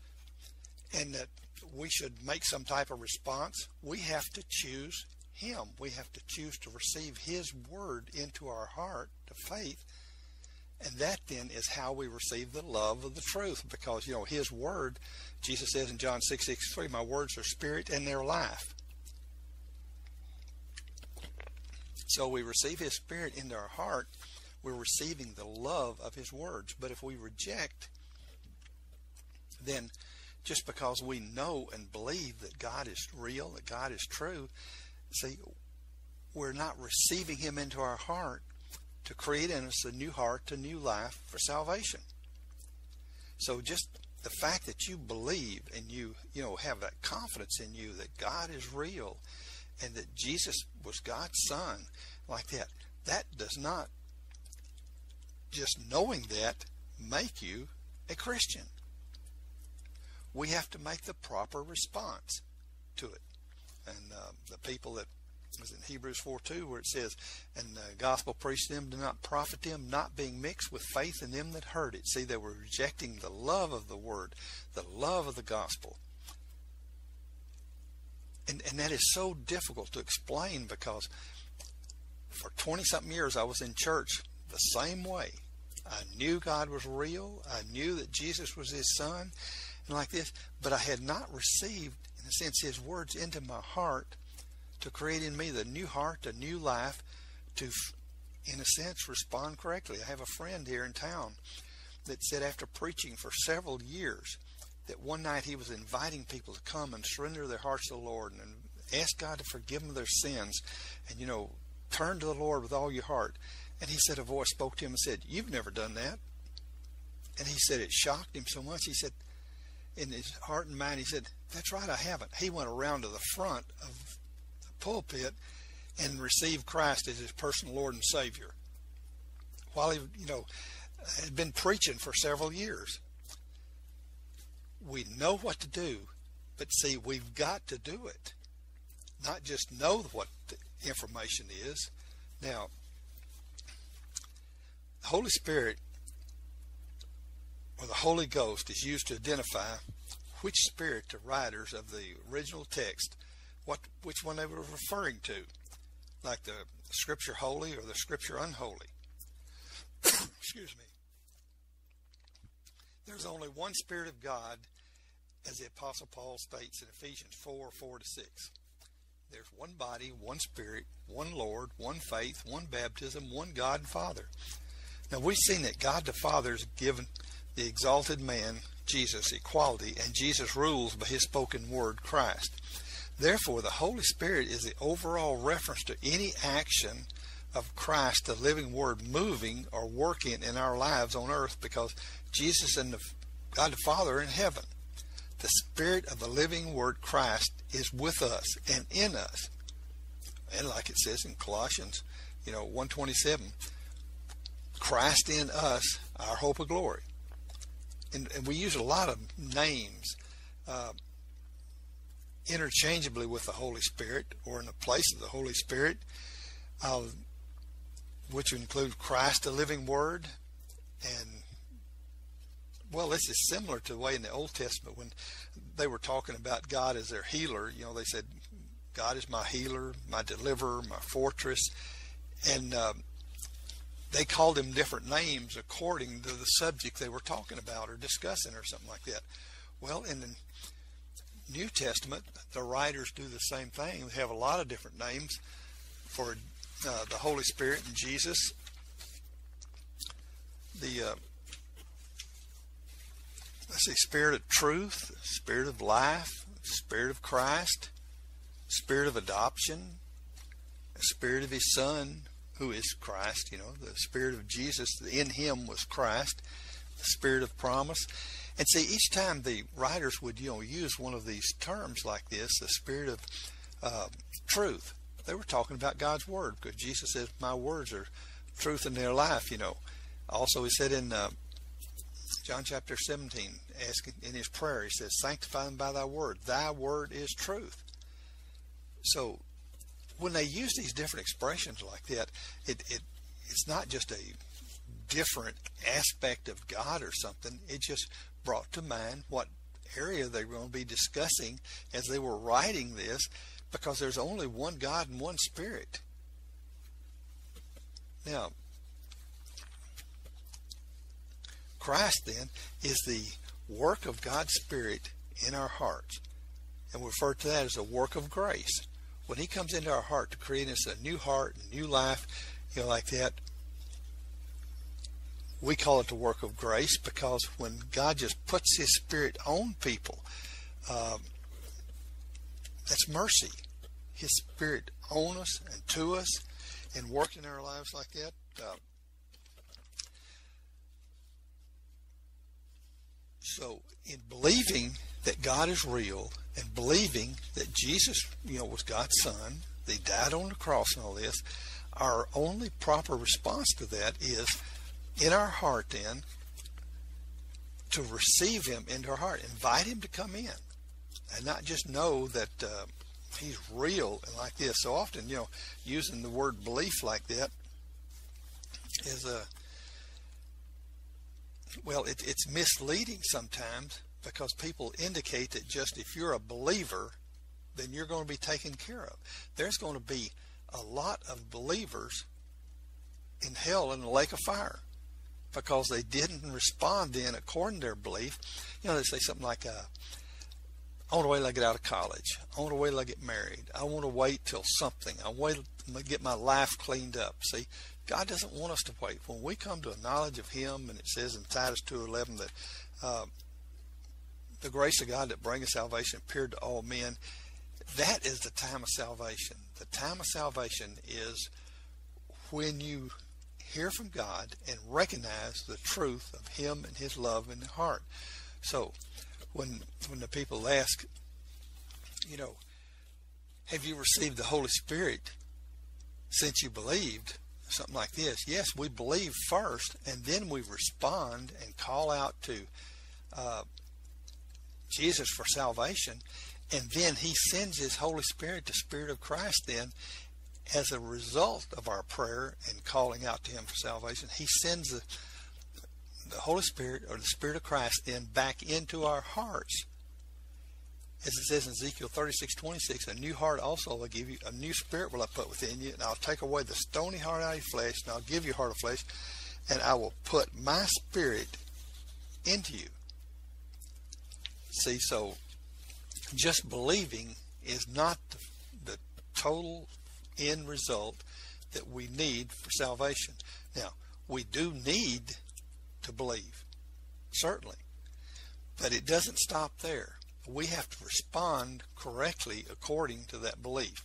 and that we should make some type of response, we have to choose Him. We have to choose to receive His word into our heart to faith. And that then is how we receive the love of the truth. Because, you know, His word, Jesus says in John 6 63, My words are spirit and their life. So we receive His Spirit into our heart, we're receiving the love of His words. But if we reject, then just because we know and believe that God is real, that God is true, see, we're not receiving Him into our heart to create in us a new heart, a new life for salvation. So just the fact that you believe and you, you know, have that confidence in you that God is real and that Jesus was God's son like that, that does not just knowing that make you a Christian we have to make the proper response to it. And uh, the people that was in Hebrews 4 2, where it says, And the gospel preached them did not profit them, not being mixed with faith in them that heard it. See, they were rejecting the love of the word, the love of the gospel. And, and that is so difficult to explain because for 20 something years I was in church the same way. I knew God was real. I knew that Jesus was his son and like this, but I had not received, sense, His words into my heart to create in me the new heart, the new life, to, in a sense, respond correctly. I have a friend here in town that said after preaching for several years that one night he was inviting people to come and surrender their hearts to the Lord and ask God to forgive them their sins and, you know, turn to the Lord with all your heart. And he said a voice spoke to him and said, You've never done that. And he said it shocked him so much. He said, in his heart and mind, he said, That's right, I haven't. He went around to the front of the pulpit and received Christ as his personal Lord and Savior. While he, you know, had been preaching for several years. We know what to do, but see, we've got to do it. Not just know what the information is. Now, the Holy Spirit or the Holy Ghost is used to identify which spirit the writers of the original text, what which one they were referring to, like the Scripture holy or the Scripture unholy. Excuse me. There's only one Spirit of God, as the Apostle Paul states in Ephesians 4 4 to 6. There's one body, one Spirit, one Lord, one faith, one baptism, one God and Father. Now we've seen that God the Father has given the exalted man, Jesus, equality, and Jesus rules by his spoken word, Christ. Therefore, the Holy Spirit is the overall reference to any action of Christ, the living Word, moving or working in our lives on earth because Jesus and the, God the Father in heaven. The Spirit of the living Word, Christ, is with us and in us. And like it says in Colossians, you know, 127, Christ in us, our hope of glory. And, and we use a lot of names uh, interchangeably with the Holy Spirit or in the place of the Holy Spirit. Uh, which include Christ, the living Word, and well, this is similar to the way in the Old Testament when they were talking about God as their healer. You know, they said, "God is my healer, my deliverer, my fortress," and uh, they called him different names according to the subject they were talking about or discussing or something like that. Well, in the New Testament, the writers do the same thing. They have a lot of different names for uh, the Holy Spirit and Jesus. The uh, let's see, Spirit of Truth, Spirit of Life, Spirit of Christ, Spirit of Adoption, Spirit of His Son, who is Christ. You know, the Spirit of Jesus in Him was Christ. The Spirit of Promise. And see, each time the writers would, you know, use one of these terms like this, the Spirit of uh, Truth, they were talking about God's word because Jesus says, "My words are truth in their life." You know. Also, he said in uh, John chapter 17, asking in his prayer, he says, "Sanctify them by Thy word. Thy word is truth." So, when they use these different expressions like that, it, it it's not just a different aspect of God or something. It just brought to mind what area they were going to be discussing as they were writing this because there's only one God and one Spirit. Now, Christ then is the work of God's Spirit in our hearts. And we refer to that as a work of grace. When He comes into our heart to create us a new heart, a new life, you know, like that, we call it the work of grace because when God just puts His Spirit on people, um, that's mercy. His Spirit on us and to us and working in our lives like that. Uh, so, in believing that God is real and believing that Jesus, you know, was God's Son, they died on the cross and all this, our only proper response to that is in our heart then to receive Him into our heart, invite Him to come in and not just know that uh, he's real and like this. So often, you know, using the word belief like that is a well, it, it's misleading sometimes because people indicate that just if you're a believer, then you're going to be taken care of. There's going to be a lot of believers in hell in the lake of fire because they didn't respond then according to their belief. You know, they say something like, uh, I want to wait till I get out of college. I want to wait till I get married. I want to wait till something. I want to get my life cleaned up. See, God doesn't want us to wait. When we come to a knowledge of Him, and it says in Titus 2.11 that uh, the grace of God that bringeth salvation appeared to all men, that is the time of salvation. The time of salvation is when you hear from God and recognize the truth of Him and His love in the heart. So, when when the people ask, you know, have you received the Holy Spirit since you believed? Something like this. Yes, we believe first, and then we respond and call out to uh, Jesus for salvation, and then He sends His Holy Spirit, the Spirit of Christ. Then, as a result of our prayer and calling out to Him for salvation, He sends the the Holy Spirit or the Spirit of Christ then back into our hearts. As it says in Ezekiel 36, 26, a new heart also will give you, a new spirit will I put within you, and I'll take away the stony heart out of your flesh, and I'll give you a heart of flesh, and I will put my spirit into you. See, so just believing is not the, the total end result that we need for salvation. Now, we do need to believe, certainly. But it doesn't stop there. We have to respond correctly according to that belief.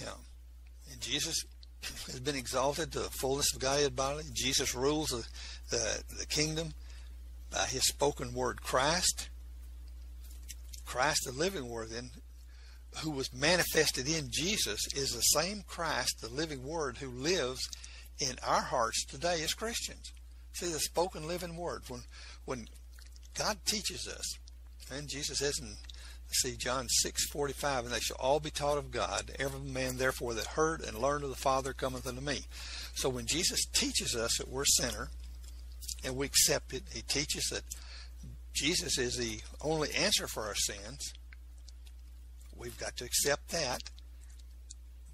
Now, Jesus has been exalted to the fullness of Godhead bodily. Jesus rules the, the, the kingdom by his spoken word Christ. Christ, the living word, then, who was manifested in Jesus, is the same Christ, the living word, who lives in our hearts today as Christians. See, the spoken living word. When, when God teaches us, and Jesus says in see John 6:45 and they shall all be taught of God every man therefore that heard and learned of the Father cometh unto me so when Jesus teaches us that we're sinner and we accept it. He teaches that Jesus is the only answer for our sins. We've got to accept that.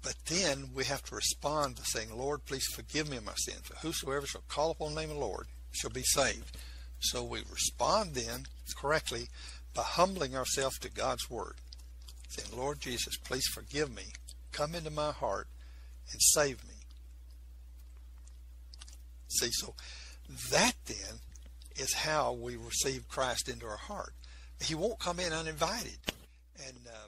But then we have to respond to saying Lord please forgive me of my sins. For whosoever shall call upon the name of the Lord shall be saved. So we respond then correctly by humbling ourselves to God's Word, saying, Lord Jesus, please forgive me, come into my heart, and save me. See, so that then is how we receive Christ into our heart. He won't come in uninvited. And uh,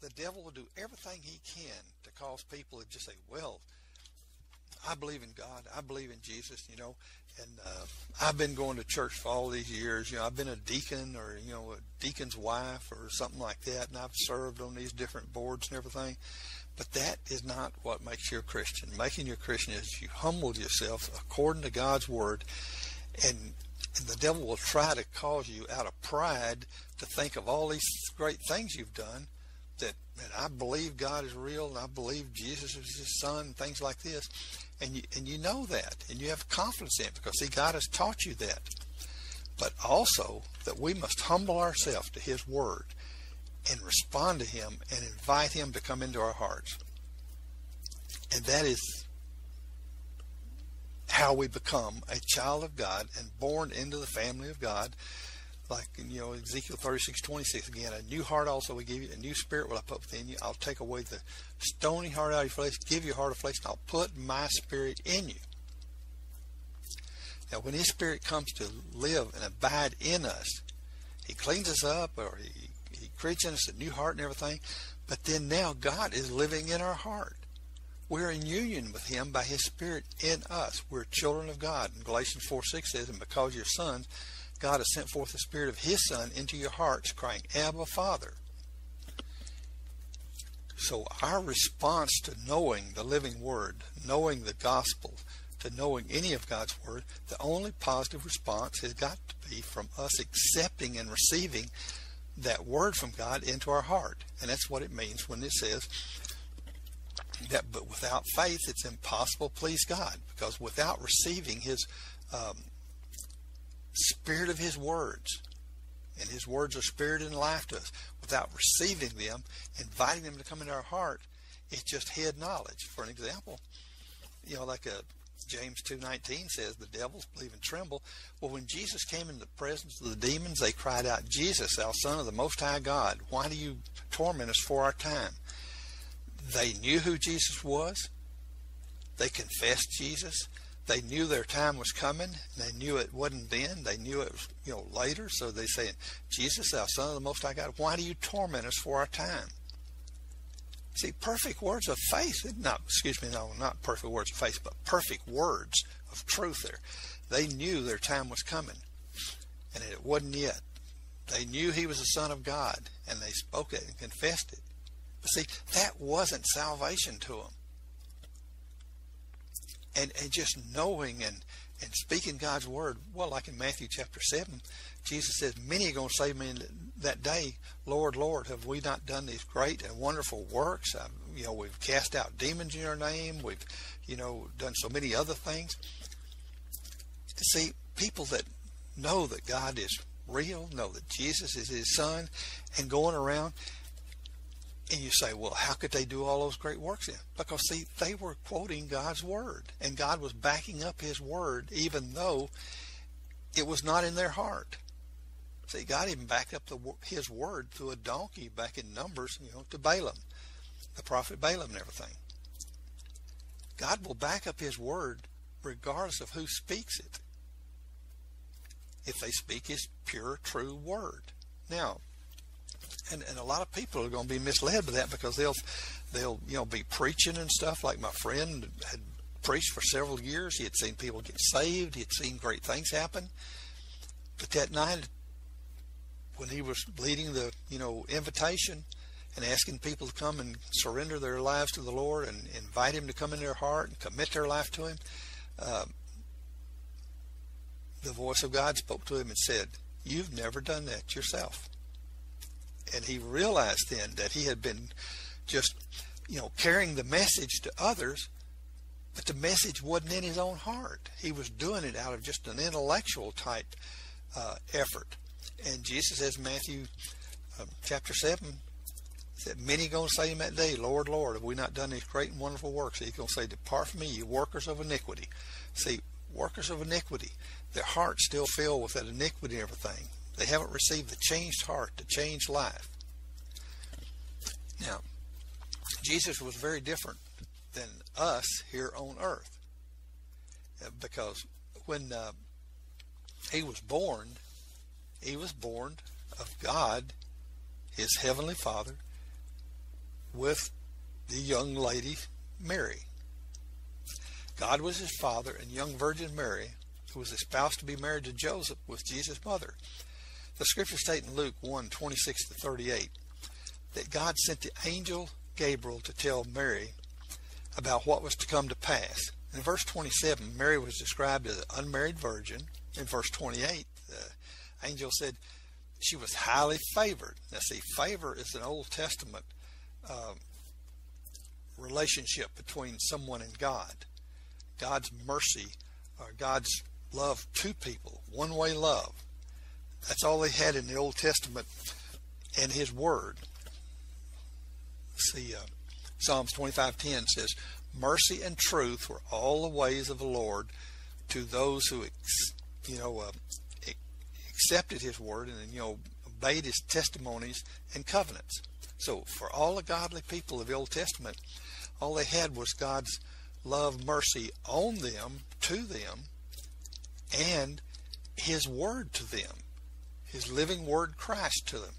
the devil will do everything he can to cause people to just say, well, I believe in God. I believe in Jesus, you know. And uh, I've been going to church for all these years. You know, I've been a deacon or, you know, a deacon's wife or something like that. And I've served on these different boards and everything. But that is not what makes you a Christian. Making you a Christian is you humble yourself according to God's word. And, and the devil will try to cause you out of pride to think of all these great things you've done that, that I believe God is real and I believe Jesus is his son, and things like this and you and you know that and you have confidence in it because see God has taught you that but also that we must humble ourselves to his word and respond to him and invite him to come into our hearts. And that is how we become a child of God and born into the family of God. Like you know Ezekiel 36 26 again a new heart also we give you a new spirit will I put within you. I'll take away the stony heart out of your flesh give you a heart of flesh and I'll put my spirit in you. Now when his spirit comes to live and abide in us he cleans us up or he creates us a new heart and everything but then now God is living in our heart. We're in union with him by his spirit in us. We're children of God. And Galatians 4 6 says and because you're sons God has sent forth the Spirit of His Son into your hearts, crying, Abba, Father. So our response to knowing the living Word, knowing the gospel, to knowing any of God's Word, the only positive response has got to be from us accepting and receiving that Word from God into our heart. And that's what it means when it says that, but without faith, it's impossible to please God, because without receiving His um, spirit of his words. And his words are spirit and life to us. Without receiving them, inviting them to come into our heart, it's just head knowledge. For an example, you know, like a James 2.19 says, the devils believe and tremble. Well, when Jesus came into the presence of the demons, they cried out, Jesus, thou son of the Most High God, why do you torment us for our time? They knew who Jesus was. They confessed Jesus they knew their time was coming. They knew it wasn't then. They knew it was, you know, later. So they say, Jesus, thou son of the Most High God, why do you torment us for our time? See, perfect words of faith, not, excuse me, no, not perfect words of faith, but perfect words of truth there. They knew their time was coming and it wasn't yet. They knew he was the son of God and they spoke it and confessed it. But see, that wasn't salvation to them and and just knowing and and speaking God's word. Well, like in Matthew chapter seven, Jesus says, "Many are going to say me that day, Lord, Lord, have we not done these great and wonderful works? Uh, you know, we've cast out demons in Your name. We've, you know, done so many other things." See, people that know that God is real, know that Jesus is His Son, and going around and you say, well, how could they do all those great works then? Because, see, they were quoting God's Word, and God was backing up His Word, even though it was not in their heart. See, God even backed up the, His Word through a donkey back in Numbers, you know, to Balaam, the prophet Balaam and everything. God will back up His Word regardless of who speaks it. if they speak his pure, true word. Now, and, and a lot of people are going to be misled by that because they'll they'll you know be preaching and stuff like my friend had preached for several years he had seen people get saved he had seen great things happen but that night when he was leading the you know invitation and asking people to come and surrender their lives to the Lord and invite him to come in their heart and commit their life to him uh, the voice of God spoke to him and said you've never done that yourself. And he realized then that he had been just you know carrying the message to others but the message wasn't in his own heart. He was doing it out of just an intellectual type uh, effort and jesus says matthew um, chapter 7 that many going to say in that day lord lord have we not done these great and wonderful works he's going to say depart from me you workers of iniquity see workers of iniquity their hearts still filled with that iniquity and everything they haven't received the changed heart, the changed life. Now, Jesus was very different than us here on earth. Uh, because when uh, he was born, he was born of God, his heavenly Father, with the young lady Mary. God was his father, and young Virgin Mary, who was espoused to be married to Joseph, was Jesus' mother. The scripture states in Luke 1 26 to 38 that God sent the angel Gabriel to tell Mary about what was to come to pass. In verse 27, Mary was described as an unmarried virgin. In verse 28, the angel said she was highly favored. Now, see, favor is an Old Testament uh, relationship between someone and God. God's mercy or God's love to people, one way love. That's all they had in the Old Testament and His Word. See, uh, Psalms 25:10 says, "Mercy and truth were all the ways of the Lord to those who, you know, uh, accepted His word and you know obeyed His testimonies and covenants." So, for all the godly people of the Old Testament, all they had was God's love, mercy on them, to them, and His word to them his living word Christ to them.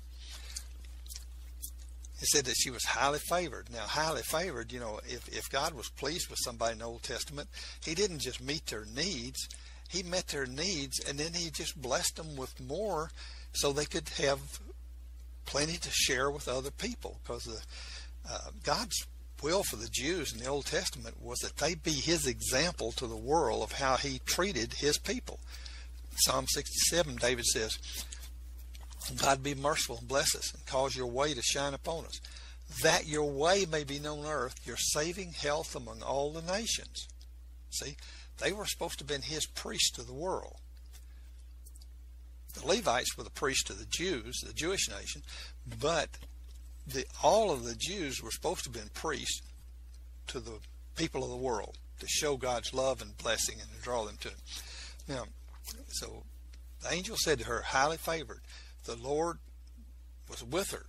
It said that she was highly favored. Now, highly favored, you know, if, if God was pleased with somebody in the Old Testament, he didn't just meet their needs, he met their needs and then he just blessed them with more so they could have plenty to share with other people because uh, God's will for the Jews in the Old Testament was that they be his example to the world of how he treated his people. Psalm 67, David says, God be merciful and bless us and cause your way to shine upon us, that your way may be known on earth, your saving health among all the nations. See, they were supposed to have been his priests to the world. The Levites were the priests to the Jews, the Jewish nation, but the, all of the Jews were supposed to have been priests to the people of the world to show God's love and blessing and to draw them to Him. Now, so the angel said to her, highly favored, the Lord was with her,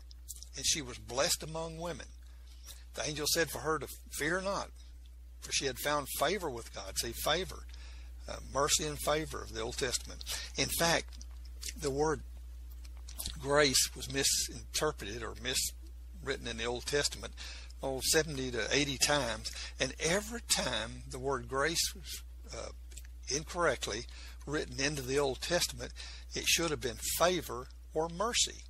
and she was blessed among women. The angel said for her to fear not, she had found favor with God. See, favor, uh, mercy and favor of the Old Testament. In fact, the word grace was misinterpreted or miswritten in the Old Testament oh, 70 to 80 times, and every time the word grace was uh, incorrectly written into the Old Testament, it should have been favor or mercy.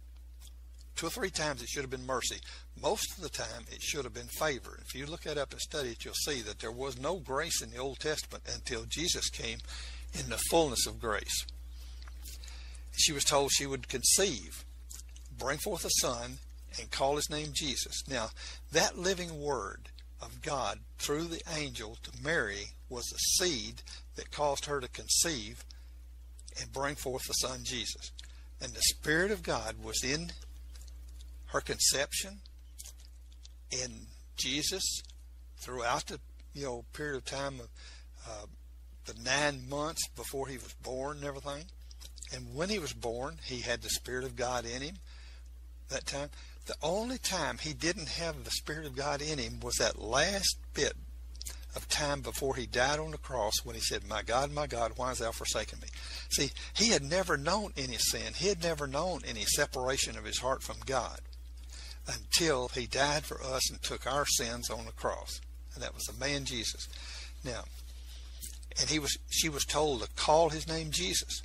Two or three times it should have been mercy. Most of the time it should have been favor. If you look that up and study it, you'll see that there was no grace in the Old Testament until Jesus came in the fullness of grace. She was told she would conceive, bring forth a son, and call his name Jesus. Now, that living word of God through the angel to Mary was the seed that caused her to conceive and bring forth the son Jesus and the Spirit of God was in her conception, in Jesus, throughout the you know period of time of uh, the nine months before he was born and everything. And when he was born, he had the Spirit of God in him. That time, the only time he didn't have the Spirit of God in him was that last bit of time before he died on the cross when he said, My God, my God, why hast thou forsaken me? See, he had never known any sin. He had never known any separation of his heart from God until he died for us and took our sins on the cross. And that was the man Jesus. Now, and he was she was told to call his name Jesus.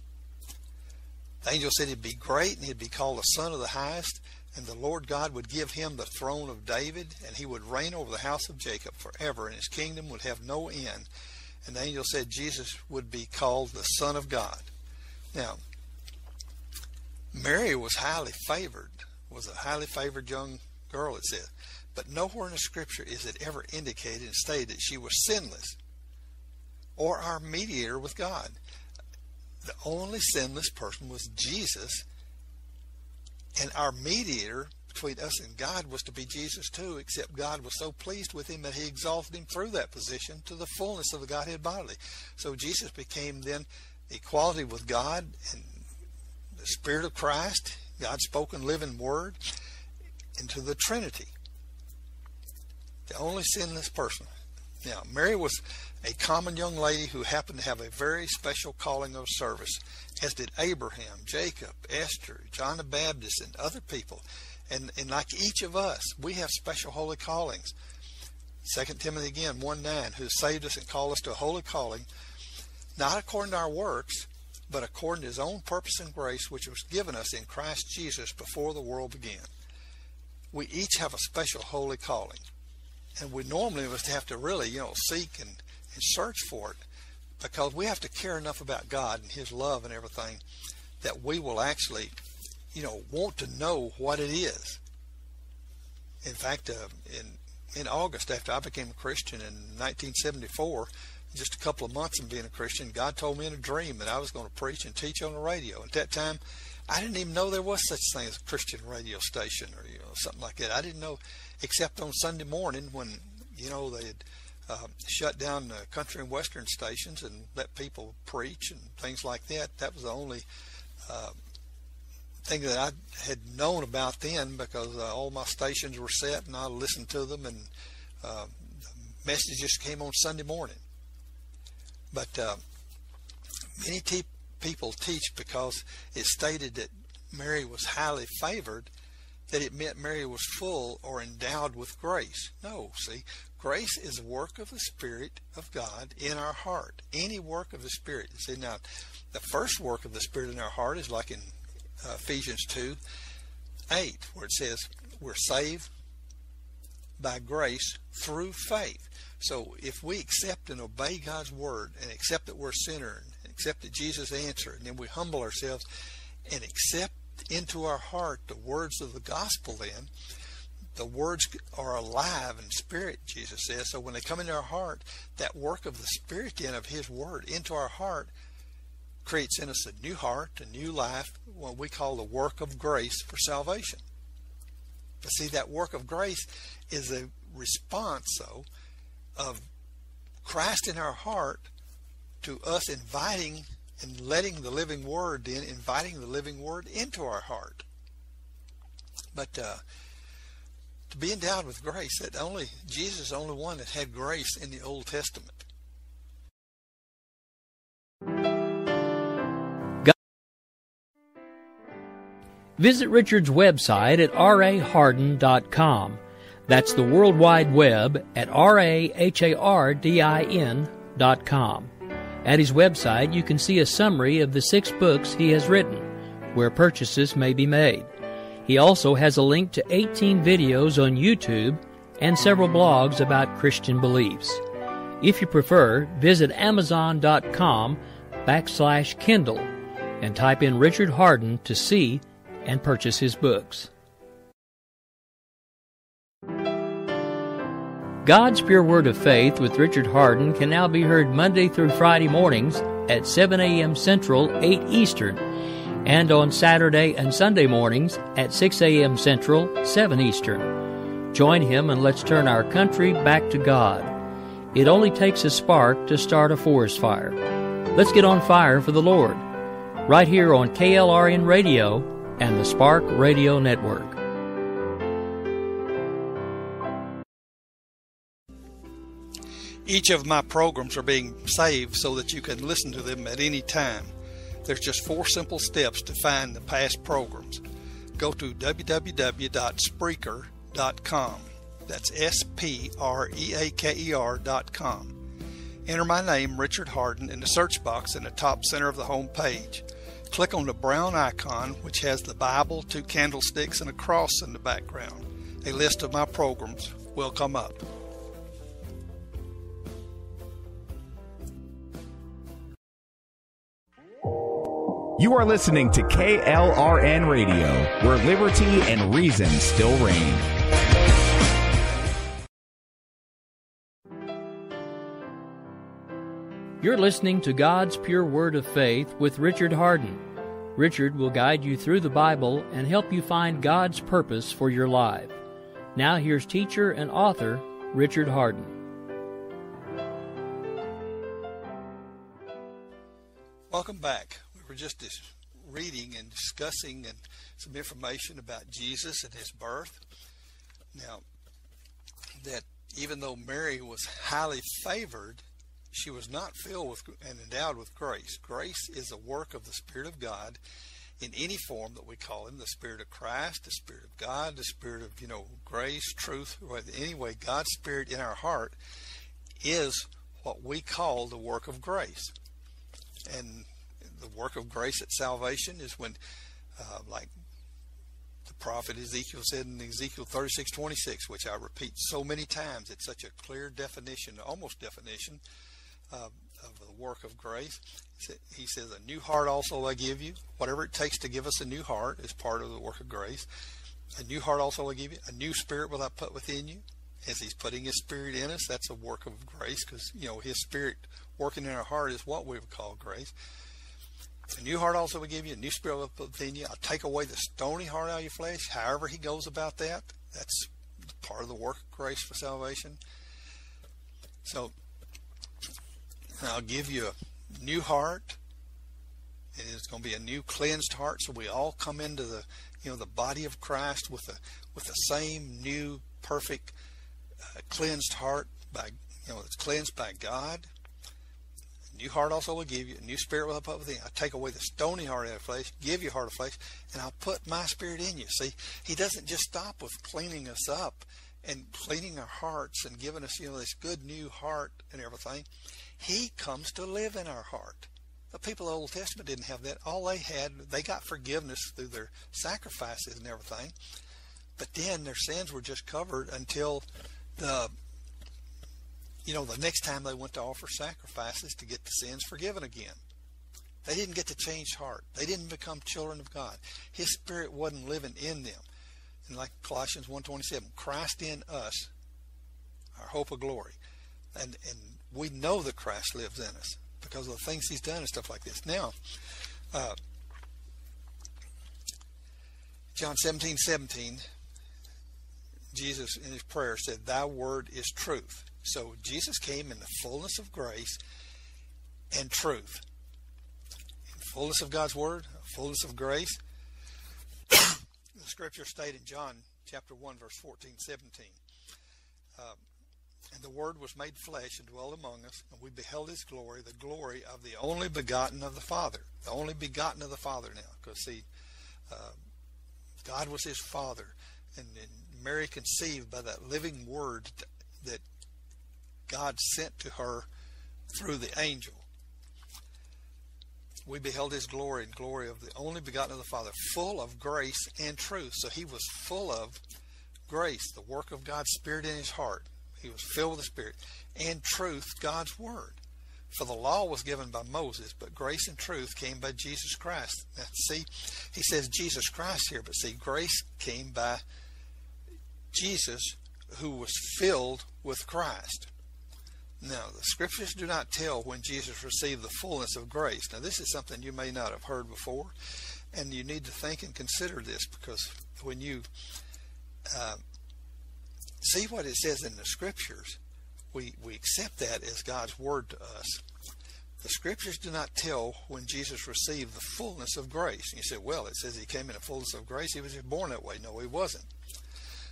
The angel said he'd be great and he'd be called the Son of the Highest, and the Lord God would give him the throne of David, and he would reign over the house of Jacob forever, and his kingdom would have no end. And the angel said Jesus would be called the Son of God. Now, Mary was highly favored, was a highly favored young girl, it says. But nowhere in the scripture is it ever indicated and stated that she was sinless or our mediator with God. The only sinless person was Jesus, and our mediator between us and God was to be Jesus too, except God was so pleased with him that he exalted him through that position to the fullness of the Godhead bodily. So Jesus became then equality with God and the Spirit of Christ, God's spoken living word, into the Trinity. The only sinless person. Now, Mary was a common young lady who happened to have a very special calling of service, as did Abraham, Jacob, Esther, John the Baptist, and other people. And, and like each of us, we have special holy callings. 2 Timothy again, 1 9, who saved us and called us to a holy calling, not according to our works, but according to his own purpose and grace, which was given us in Christ Jesus before the world began. We each have a special holy calling. And we normally must have to really, you know, seek and and search for it because we have to care enough about God and His love and everything that we will actually, you know, want to know what it is. In fact, uh, in in August after I became a Christian in 1974, just a couple of months of being a Christian, God told me in a dream that I was going to preach and teach on the radio. At that time, I didn't even know there was such thing as a Christian radio station or you know something like that. I didn't know except on Sunday morning when you know they had uh, shut down the country and western stations and let people preach and things like that. That was the only uh, thing that I had known about then because uh, all my stations were set and I listened to them and the messages came on Sunday morning. But uh, many people teach because it stated that Mary was highly favored that it meant Mary was full or endowed with grace. No, see, Grace is a work of the Spirit of God in our heart. Any work of the Spirit. See, now, the first work of the Spirit in our heart is like in uh, Ephesians 2 8, where it says, We're saved by grace through faith. So if we accept and obey God's word and accept that we're a sinner and accept that Jesus answered, and then we humble ourselves and accept into our heart the words of the gospel, then the words are alive in spirit, Jesus says. So when they come into our heart, that work of the Spirit then of His Word into our heart creates in us a new heart, a new life, what we call the work of grace for salvation. But see, that work of grace is a response, though, of Christ in our heart to us inviting and letting the living Word in, inviting the living Word into our heart. But uh, to be endowed with grace. That only Jesus is the only one that had grace in the Old Testament. Visit Richard's website at rahardin.com. That's the World Wide Web at R-A-H-A-R-D-I-N.com. At his website, you can see a summary of the six books he has written, where purchases may be made. He also has a link to 18 videos on YouTube and several blogs about Christian beliefs. If you prefer, visit Amazon.com backslash Kindle and type in Richard Hardin to see and purchase his books. God's Pure Word of Faith with Richard Hardin can now be heard Monday through Friday mornings at 7 a.m. Central, 8 Eastern and on Saturday and Sunday mornings at 6 a.m. Central, 7 Eastern. Join him and let's turn our country back to God. It only takes a spark to start a forest fire. Let's get on fire for the Lord. Right here on KLRN Radio and the Spark Radio Network. Each of my programs are being saved so that you can listen to them at any time. There's just four simple steps to find the past programs. Go to www.spreaker.com. That's S P R E A K E R.com. Enter my name, Richard Hardin, in the search box in the top center of the home page. Click on the brown icon, which has the Bible, two candlesticks, and a cross in the background. A list of my programs will come up. You are listening to KLRN Radio, where liberty and reason still reign. You're listening to God's Pure Word of Faith with Richard Hardin. Richard will guide you through the Bible and help you find God's purpose for your life. Now, here's teacher and author Richard Hardin. Welcome back. We were just reading and discussing and some information about Jesus and his birth. Now, that even though Mary was highly favored, she was not filled with and endowed with grace. Grace is a work of the Spirit of God in any form that we call him the Spirit of Christ, the Spirit of God, the Spirit of, you know, grace, truth. Or anyway, God's Spirit in our heart is what we call the work of grace. And the work of grace at salvation is when, uh, like the prophet Ezekiel said in Ezekiel 36 26, which I repeat so many times, it's such a clear definition, almost definition uh, of the work of grace. He says, A new heart also I give you. Whatever it takes to give us a new heart is part of the work of grace. A new heart also I give you. A new spirit will I put within you. As He's putting His Spirit in us, that's a work of grace because, you know, His Spirit working in our heart is what we would call grace. A new heart also will give you. A new spirit within you. I'll take away the stony heart out of your flesh. However He goes about that, that's part of the work of grace for salvation. So I'll give you a new heart. And it's going to be a new cleansed heart. So we all come into the, you know, the body of Christ with the with the same new perfect uh, cleansed heart by, you know, it's cleansed by God. New heart also will give you. A new spirit will I put within. I take away the stony heart of flesh, give you heart of flesh, and I'll put my spirit in you. See, He doesn't just stop with cleaning us up and cleaning our hearts and giving us, you know, this good new heart and everything. He comes to live in our heart. The people of the Old Testament didn't have that. All they had, they got forgiveness through their sacrifices and everything. But then their sins were just covered until the, you know, the next time they went to offer sacrifices to get the sins forgiven again. They didn't get to change heart. They didn't become children of God. His Spirit wasn't living in them. And like Colossians 1.27, Christ in us, our hope of glory. And, and we know that Christ lives in us because of the things he's done and stuff like this. Now, uh, John 17, 17, Jesus in his prayer said, Thy word is truth. So Jesus came in the fullness of grace and truth. In fullness of God's word, fullness of grace. the scripture state in John chapter 1, verse 14, 17. Um, and the Word was made flesh and dwelt among us, and we beheld His glory, the glory of the only begotten of the Father. The only begotten of the Father now. Because, see, uh, God was His Father, and, and Mary conceived by that living Word that God sent to her through the angel. We beheld His glory and glory of the only begotten of the Father, full of grace and truth. So He was full of grace, the work of God's Spirit in His heart he was filled with the Spirit. And truth, God's Word. For the law was given by Moses, but grace and truth came by Jesus Christ. Now, see, he says Jesus Christ here, but see, grace came by Jesus who was filled with Christ. Now, the scriptures do not tell when Jesus received the fullness of grace. Now, this is something you may not have heard before, and you need to think and consider this because when you uh, see what it says in the scriptures, we, we accept that as God's word to us. The scriptures do not tell when Jesus received the fullness of grace. And you say, well, it says he came in the fullness of grace. He was born that way. No, he wasn't.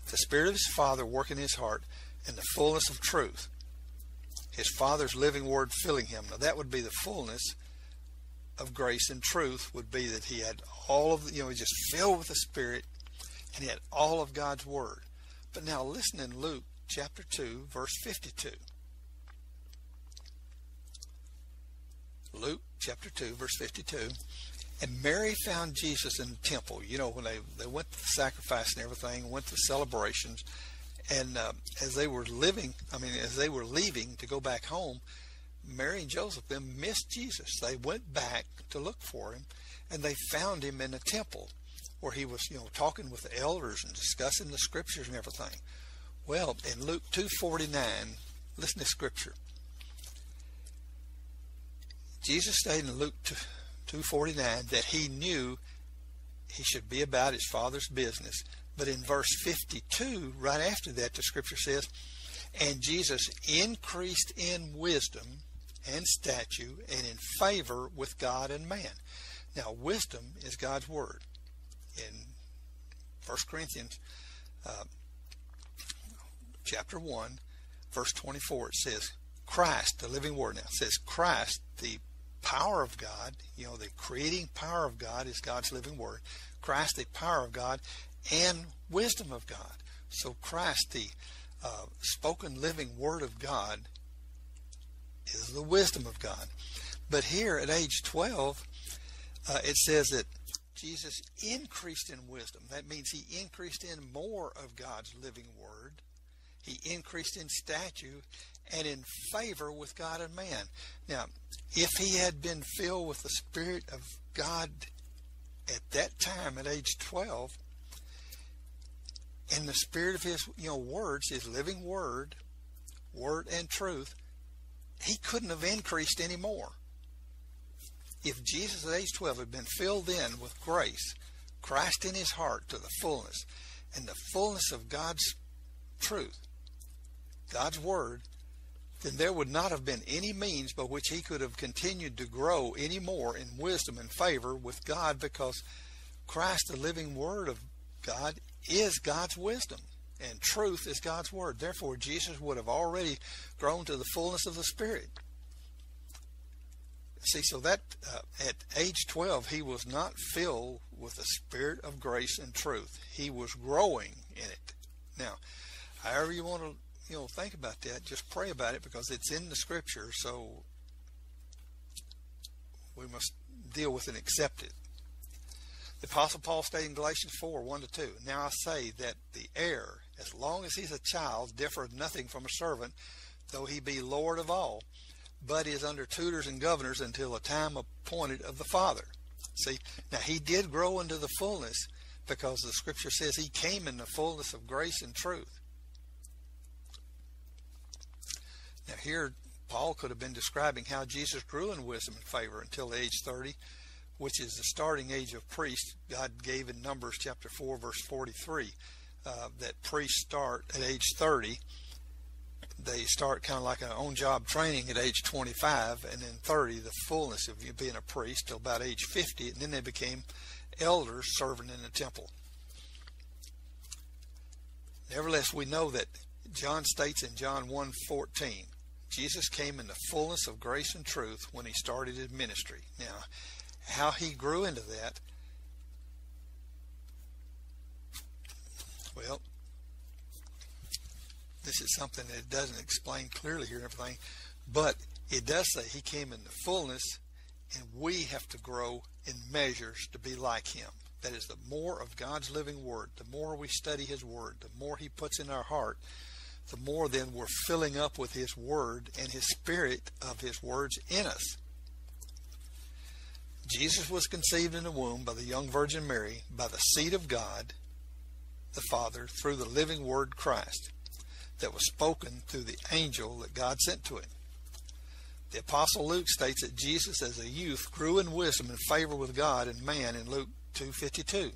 The Spirit of his Father working in his heart and the fullness of truth. His Father's living word filling him. Now, that would be the fullness of grace and truth would be that he had all of you know, he just filled with the Spirit and he had all of God's Word. But now listen in Luke chapter 2, verse 52. Luke chapter 2, verse 52. And Mary found Jesus in the temple. You know, when they, they went to the sacrifice and everything, went to celebrations, and uh, as they were living, I mean, as they were leaving to go back home, Mary and Joseph them missed Jesus. They went back to look for him, and they found him in the temple where he was, you know, talking with the elders and discussing the scriptures and everything. Well, in Luke 2:49, listen to scripture. Jesus stated in Luke 2:49 that he knew he should be about his father's business. But in verse 52, right after that, the scripture says, "And Jesus increased in wisdom and stature and in favor with God and man." Now, wisdom is God's word. In 1 Corinthians uh, chapter 1, verse 24, it says, Christ, the living word now, it says Christ, the power of God, you know, the creating power of God is God's living word. Christ, the power of God, and wisdom of God. So Christ, the uh, spoken living word of God, is the wisdom of God. But here at age 12, uh, it says that Jesus increased in wisdom. That means he increased in more of God's living word. He increased in stature and in favor with God and man. Now, if he had been filled with the Spirit of God at that time, at age 12, and the Spirit of his you know words, his living word, word and truth, he couldn't have increased any more. If Jesus at age 12 had been filled in with grace, Christ in his heart to the fullness, and the fullness of God's truth, God's word, then there would not have been any means by which he could have continued to grow any more in wisdom and favor with God because Christ, the living word of God, is God's wisdom and truth is God's word. Therefore, Jesus would have already grown to the fullness of the Spirit. See, so that uh, at age 12, he was not filled with the Spirit of grace and truth. He was growing in it. Now, however you want to you know, think about that. Just pray about it because it's in the scripture. So we must deal with and accept it. The Apostle Paul stated in Galatians 4 1 to 2 Now I say that the heir, as long as he's a child, differeth nothing from a servant, though he be Lord of all, but is under tutors and governors until the time appointed of the Father. See, now he did grow into the fullness because the scripture says he came in the fullness of grace and truth. Now, here, Paul could have been describing how Jesus grew in wisdom and favor until age 30, which is the starting age of priests. God gave in Numbers chapter 4, verse 43, uh, that priests start at age 30. They start kind of like an on job training at age 25, and then 30, the fullness of you being a priest, till about age 50, and then they became elders serving in the temple. Nevertheless, we know that John states in John 1:14, Jesus came in the fullness of grace and truth when he started his ministry. Now, how he grew into that, well, this is something that doesn't explain clearly here and everything, but it does say he came in the fullness, and we have to grow in measures to be like him. That is, the more of God's living word, the more we study his word, the more he puts in our heart, the more then we're filling up with His Word and His Spirit of His words in us. Jesus was conceived in the womb by the young Virgin Mary by the seed of God, the Father, through the living Word Christ that was spoken through the angel that God sent to him. The Apostle Luke states that Jesus as a youth grew in wisdom and favor with God and man in Luke 2.52.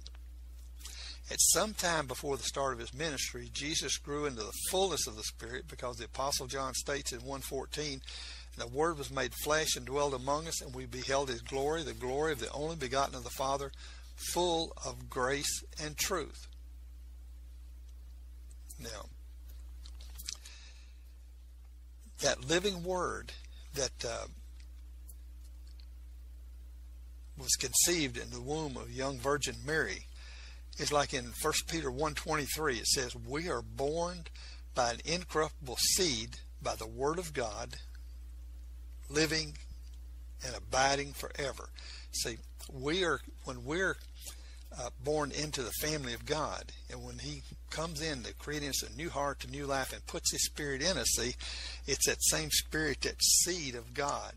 At some time before the start of his ministry, Jesus grew into the fullness of the Spirit because the Apostle John states in 114, the Word was made flesh and dwelled among us, and we beheld his glory, the glory of the only begotten of the Father, full of grace and truth. Now, that living Word that uh, was conceived in the womb of young Virgin Mary. It's like in 1 Peter 1.23, it says, We are born by an incorruptible seed, by the Word of God, living and abiding forever. See, we are, when we're uh, born into the family of God, and when He comes in to create us a new heart, a new life, and puts His Spirit in us, see, it's that same Spirit, that seed of God.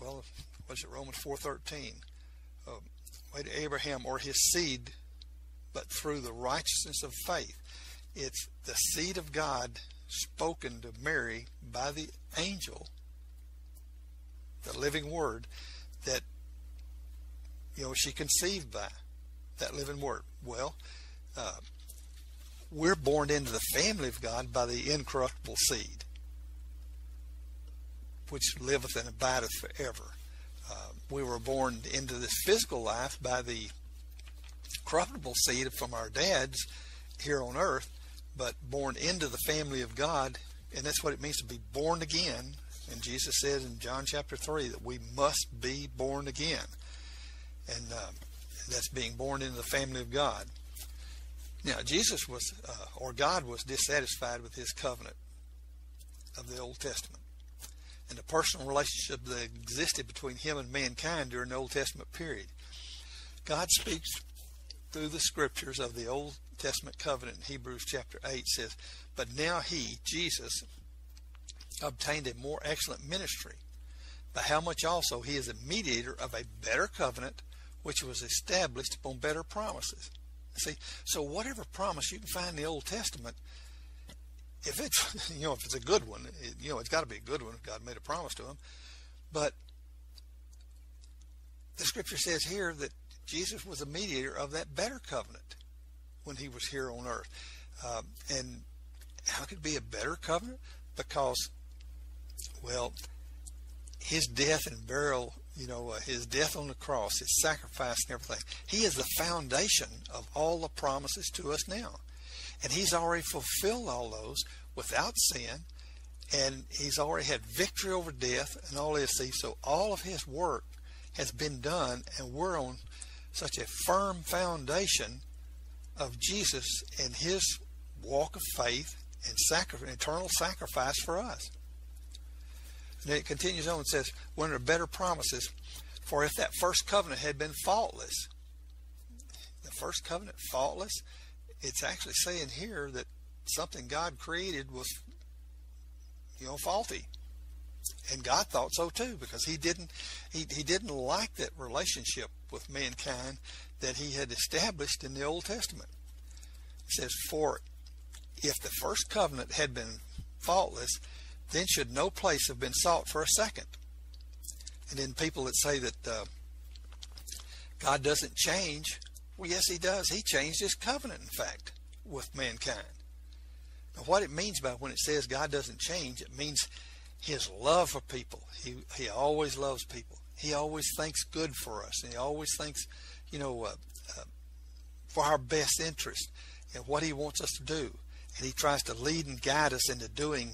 Well, what's it, Romans 4.13? Uh, way to Abraham or his seed, but through the righteousness of faith. It's the seed of God spoken to Mary by the angel, the living word, that you know she conceived by that living word. Well, uh, we're born into the family of God by the incorruptible seed, which liveth and abideth forever. Uh, we were born into this physical life by the corruptible seed from our dads here on earth, but born into the family of God, and that's what it means to be born again. And Jesus said in John chapter 3 that we must be born again. And uh, that's being born into the family of God. Now, Jesus was, uh, or God was dissatisfied with his covenant of the Old Testament and the personal relationship that existed between him and mankind during the Old Testament period. God speaks through the scriptures of the Old Testament covenant in Hebrews chapter 8 says, But now he, Jesus, obtained a more excellent ministry, by how much also he is a mediator of a better covenant, which was established upon better promises. See, so whatever promise you can find in the Old Testament, if it's you know if it's a good one, it, you know it's got to be a good one. God made a promise to him, but the Scripture says here that Jesus was a mediator of that better covenant when he was here on earth. Um, and how could it be a better covenant? Because, well, his death and burial, you know, uh, his death on the cross, his sacrifice and everything, he is the foundation of all the promises to us now. And he's already fulfilled all those without sin. And he's already had victory over death and all this. So all of his work has been done, and we're on such a firm foundation of Jesus and his walk of faith and sacri- eternal sacrifice for us. And it continues on and says, one of the better promises, for if that first covenant had been faultless, the first covenant faultless, it's actually saying here that something God created was, you know, faulty. And God thought so too, because he didn't he, he didn't like that relationship with mankind that he had established in the Old Testament. It says, For if the first covenant had been faultless, then should no place have been sought for a second. And then people that say that uh, God doesn't change, well, yes, he does. He changed his covenant, in fact, with mankind. Now, what it means by when it says God doesn't change, it means his love for people. He, he always loves people. He always thinks good for us. And he always thinks, you know, uh, uh, for our best interest and what he wants us to do. And he tries to lead and guide us into doing,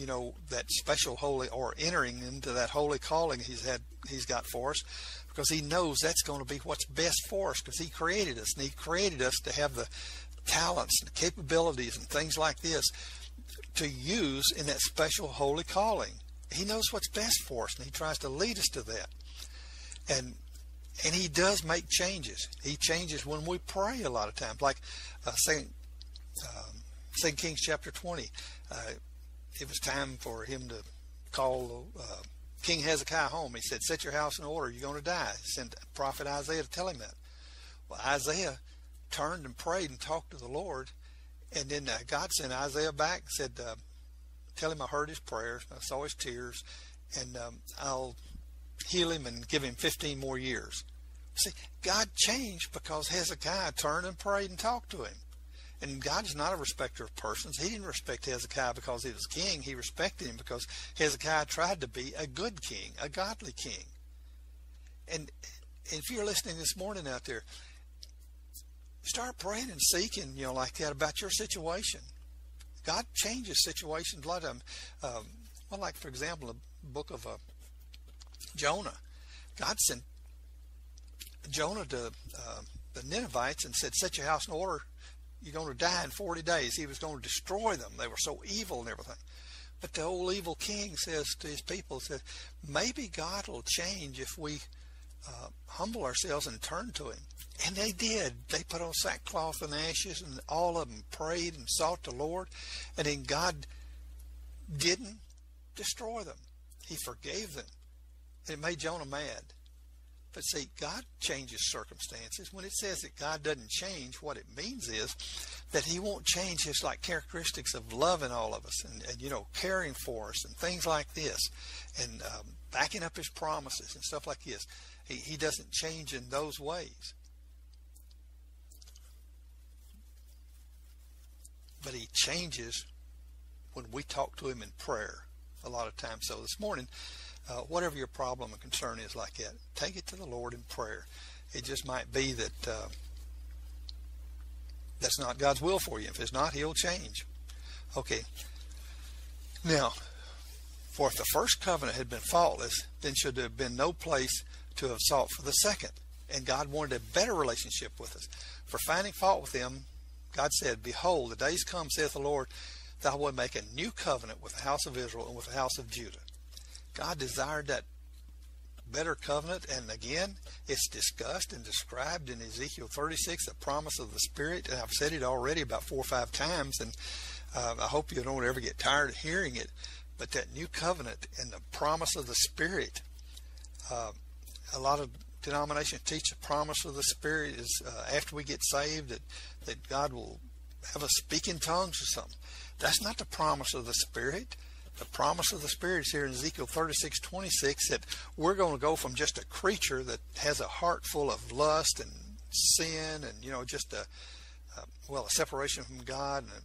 you know, that special holy or entering into that holy calling he's had, he's got for us because he knows that's going to be what's best for us because he created us and he created us to have the talents and capabilities and things like this to use in that special holy calling. He knows what's best for us and he tries to lead us to that. And and he does make changes. He changes when we pray a lot of times. Like uh, Second, um, Second Kings chapter 20. Uh, it was time for him to call uh, King Hezekiah home. He said, set your house in order. You're going to die. He sent prophet Isaiah to tell him that. Well, Isaiah turned and prayed and talked to the Lord. And then uh, God sent Isaiah back and said, uh, tell him I heard his prayers. I saw his tears. And um, I'll heal him and give him 15 more years. See, God changed because Hezekiah turned and prayed and talked to him. And God is not a respecter of persons. He didn't respect Hezekiah because he was king. He respected him because Hezekiah tried to be a good king, a godly king. And if you're listening this morning out there, start praying and seeking, you know, like that about your situation. God changes situations a lot of them. Um, well, like for example, the book of uh, Jonah. God sent Jonah to uh, the Ninevites and said, "Set your house in order. You're going to die in 40 days." He was going to destroy them. They were so evil and everything. But the old evil king says to his people, "says Maybe God will change if we uh, humble ourselves and turn to Him." And they did. They put on sackcloth and ashes, and all of them prayed and sought the Lord. And then God didn't destroy them. He forgave them. And it made Jonah mad. But see, God changes circumstances. When it says that God doesn't change, what it means is that He won't change His like characteristics of loving all of us and, and you know caring for us and things like this, and um, backing up His promises and stuff like this. He He doesn't change in those ways. But He changes when we talk to Him in prayer. A lot of times. So this morning uh, whatever your problem or concern is like that, take it to the Lord in prayer. It just might be that uh, that's not God's will for you. If it's not, He'll change. Okay. Now, for if the first covenant had been faultless, then should there have been no place to have sought for the second. And God wanted a better relationship with us. For finding fault with them, God said, Behold, the days come, saith the Lord, that I will make a new covenant with the house of Israel and with the house of Judah. God desired that better covenant. And again, it's discussed and described in Ezekiel 36, the promise of the Spirit. And I've said it already about four or five times, and uh, I hope you don't ever get tired of hearing it. But that new covenant and the promise of the Spirit, uh, a lot of denominations teach the promise of the Spirit is uh, after we get saved that, that God will have us speak in tongues or something. That's not the promise of the Spirit the promise of the Spirit is here in Ezekiel 36, 26, that we're going to go from just a creature that has a heart full of lust and sin and, you know, just a, a well, a separation from God and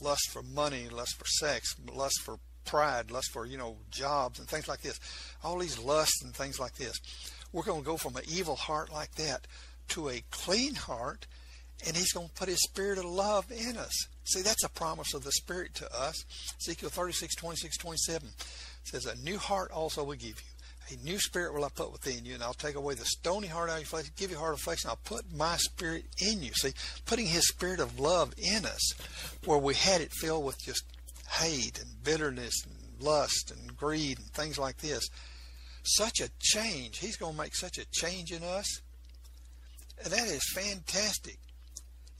lust for money, lust for sex, lust for pride, lust for, you know, jobs and things like this. All these lusts and things like this. We're going to go from an evil heart like that to a clean heart and he's going to put his spirit of love in us. See, that's a promise of the spirit to us. Ezekiel 36, 26, 27 says, A new heart also will give you. A new spirit will I put within you, and I'll take away the stony heart out of your flesh, give you a heart of flesh, and I'll put my spirit in you. See, putting his spirit of love in us, where we had it filled with just hate and bitterness and lust and greed and things like this. Such a change. He's going to make such a change in us. And that is fantastic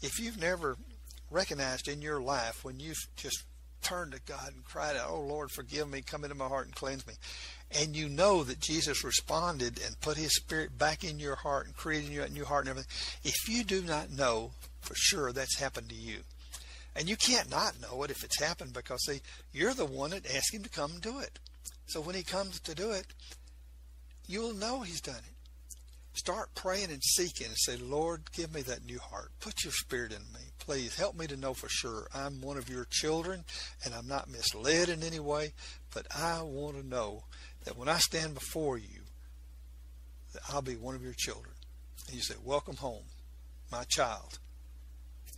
if you've never recognized in your life when you've just turned to God and cried out, Oh Lord, forgive me, come into my heart and cleanse me. And you know that Jesus responded and put his spirit back in your heart and created you a new heart and everything. If you do not know for sure that's happened to you. And you can't not know it if it's happened because see, you're the one that asked him to come and do it. So when he comes to do it, you'll know he's done it. Start praying and seeking and say, Lord, give me that new heart. Put your spirit in me. Please help me to know for sure I'm one of your children and I'm not misled in any way, but I want to know that when I stand before you, that I'll be one of your children. And you say, Welcome home, my child.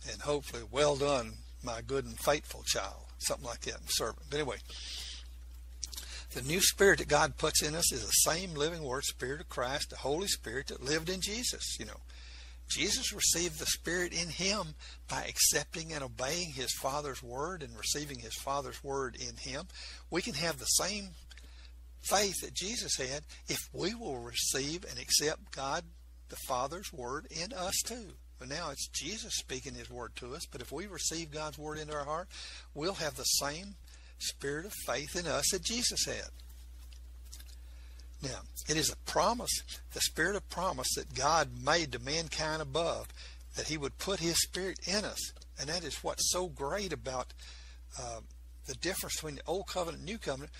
And hopefully, well done, my good and faithful child. Something like that, servant. But anyway, the new spirit that God puts in us is the same living word, Spirit of Christ, the Holy Spirit that lived in Jesus, you know. Jesus received the Spirit in him by accepting and obeying his Father's word and receiving his Father's word in him. We can have the same faith that Jesus had if we will receive and accept God the Father's word in us too. But now it's Jesus speaking his word to us, but if we receive God's word into our heart, we'll have the same spirit of faith in us that Jesus had. Now, it is a promise, the spirit of promise that God made to mankind above, that He would put His Spirit in us. And that is what's so great about uh, the difference between the Old Covenant and New Covenant.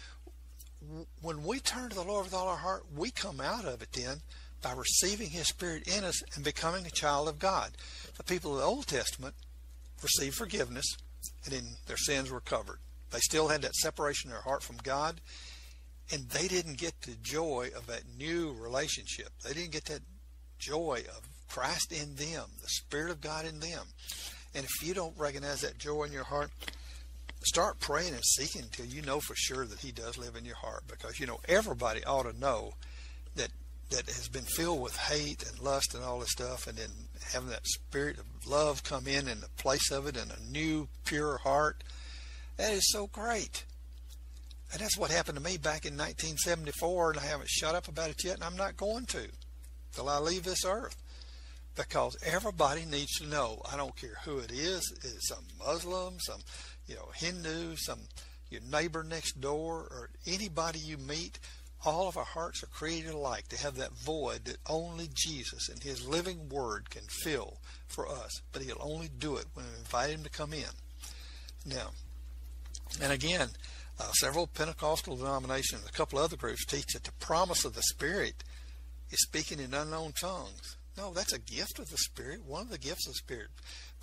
When we turn to the Lord with all our heart, we come out of it then by receiving His Spirit in us and becoming a child of God. The people of the Old Testament received forgiveness, and then their sins were covered. They still had that separation in their heart from God, and they didn't get the joy of that new relationship. They didn't get that joy of Christ in them, the Spirit of God in them. And if you don't recognize that joy in your heart, start praying and seeking until you know for sure that He does live in your heart. Because, you know, everybody ought to know that that has been filled with hate and lust and all this stuff, and then having that spirit of love come in in the place of it and a new, pure heart. That is so great. And that's what happened to me back in 1974, and I haven't shut up about it yet, and I'm not going to till I leave this earth. Because everybody needs to know. I don't care who it is. It's some Muslim, some you know Hindu, some your neighbor next door, or anybody you meet. All of our hearts are created alike to have that void that only Jesus and His living Word can fill for us. But He'll only do it when we invite Him to come in. Now, and again, uh, several Pentecostal denominations, a couple other groups teach that the promise of the Spirit is speaking in unknown tongues. No, that's a gift of the Spirit, one of the gifts of the Spirit.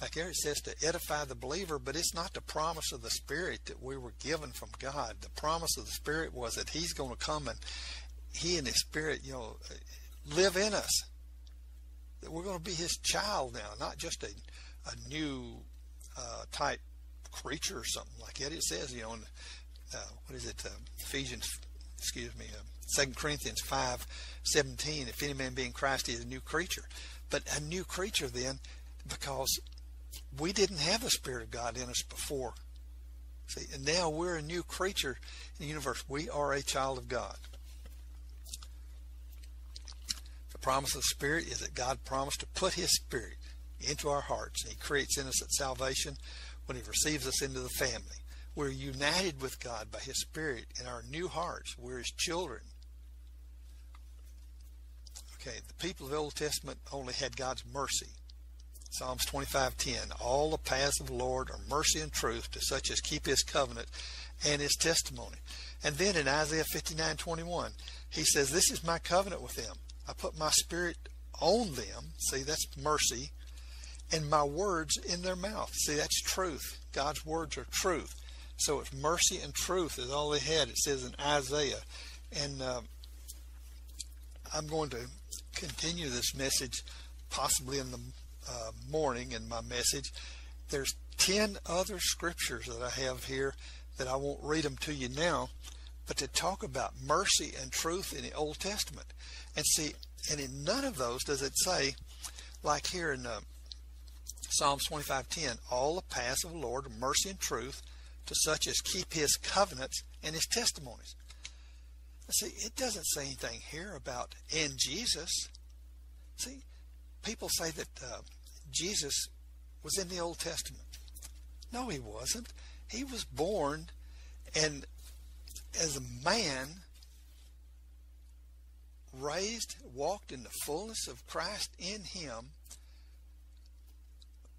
Back there it says to edify the believer, but it's not the promise of the Spirit that we were given from God. The promise of the Spirit was that He's going to come and He and His Spirit, you know, live in us. That we're going to be His child now, not just a, a new uh, type creature or something like that. It says, you know, in, uh, what is it, uh, Ephesians, excuse me, uh, Second Corinthians five seventeen. If any man be in Christ, he is a new creature. But a new creature then, because we didn't have the Spirit of God in us before. See, and now we're a new creature in the universe. We are a child of God. The promise of the Spirit is that God promised to put His Spirit into our hearts, and He creates in us at salvation when He receives us into the family. We're united with God by His Spirit in our new hearts. We're His children. Okay, the people of the Old Testament only had God's mercy. Psalms 25:10 All the paths of the Lord are mercy and truth to such as keep his covenant and his testimony. And then in Isaiah 59:21, he says, "This is my covenant with them. I put my spirit on them." See, that's mercy. And my words in their mouth. See, that's truth. God's words are truth. So it's mercy and truth is all they had. It says in Isaiah. And uh, I'm going to continue this message possibly in the uh, morning in my message. There's 10 other scriptures that I have here that I won't read them to you now, but to talk about mercy and truth in the Old Testament. And see, and in none of those does it say, like here in uh, Psalms 25:10, all the paths of the Lord are mercy and truth to such as keep his covenants and his testimonies. See, it doesn't say anything here about in Jesus. See, people say that uh, Jesus was in the Old Testament. No, he wasn't. He was born and as a man raised, walked in the fullness of Christ in him,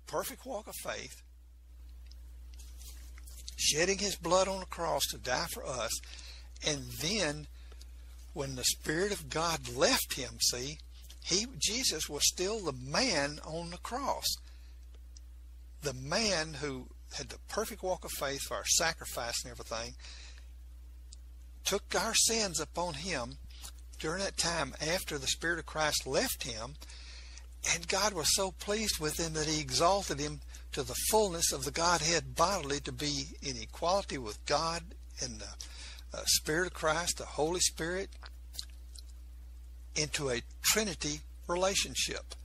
perfect walk of faith, shedding his blood on the cross to die for us, and then when the Spirit of God left him, see, he Jesus was still the man on the cross. The man who had the perfect walk of faith for our sacrifice and everything, took our sins upon him during that time after the Spirit of Christ left him. And God was so pleased with him that he exalted him to the fullness of the Godhead bodily to be in equality with God in the uh, Spirit of Christ, the Holy Spirit, into a Trinity relationship.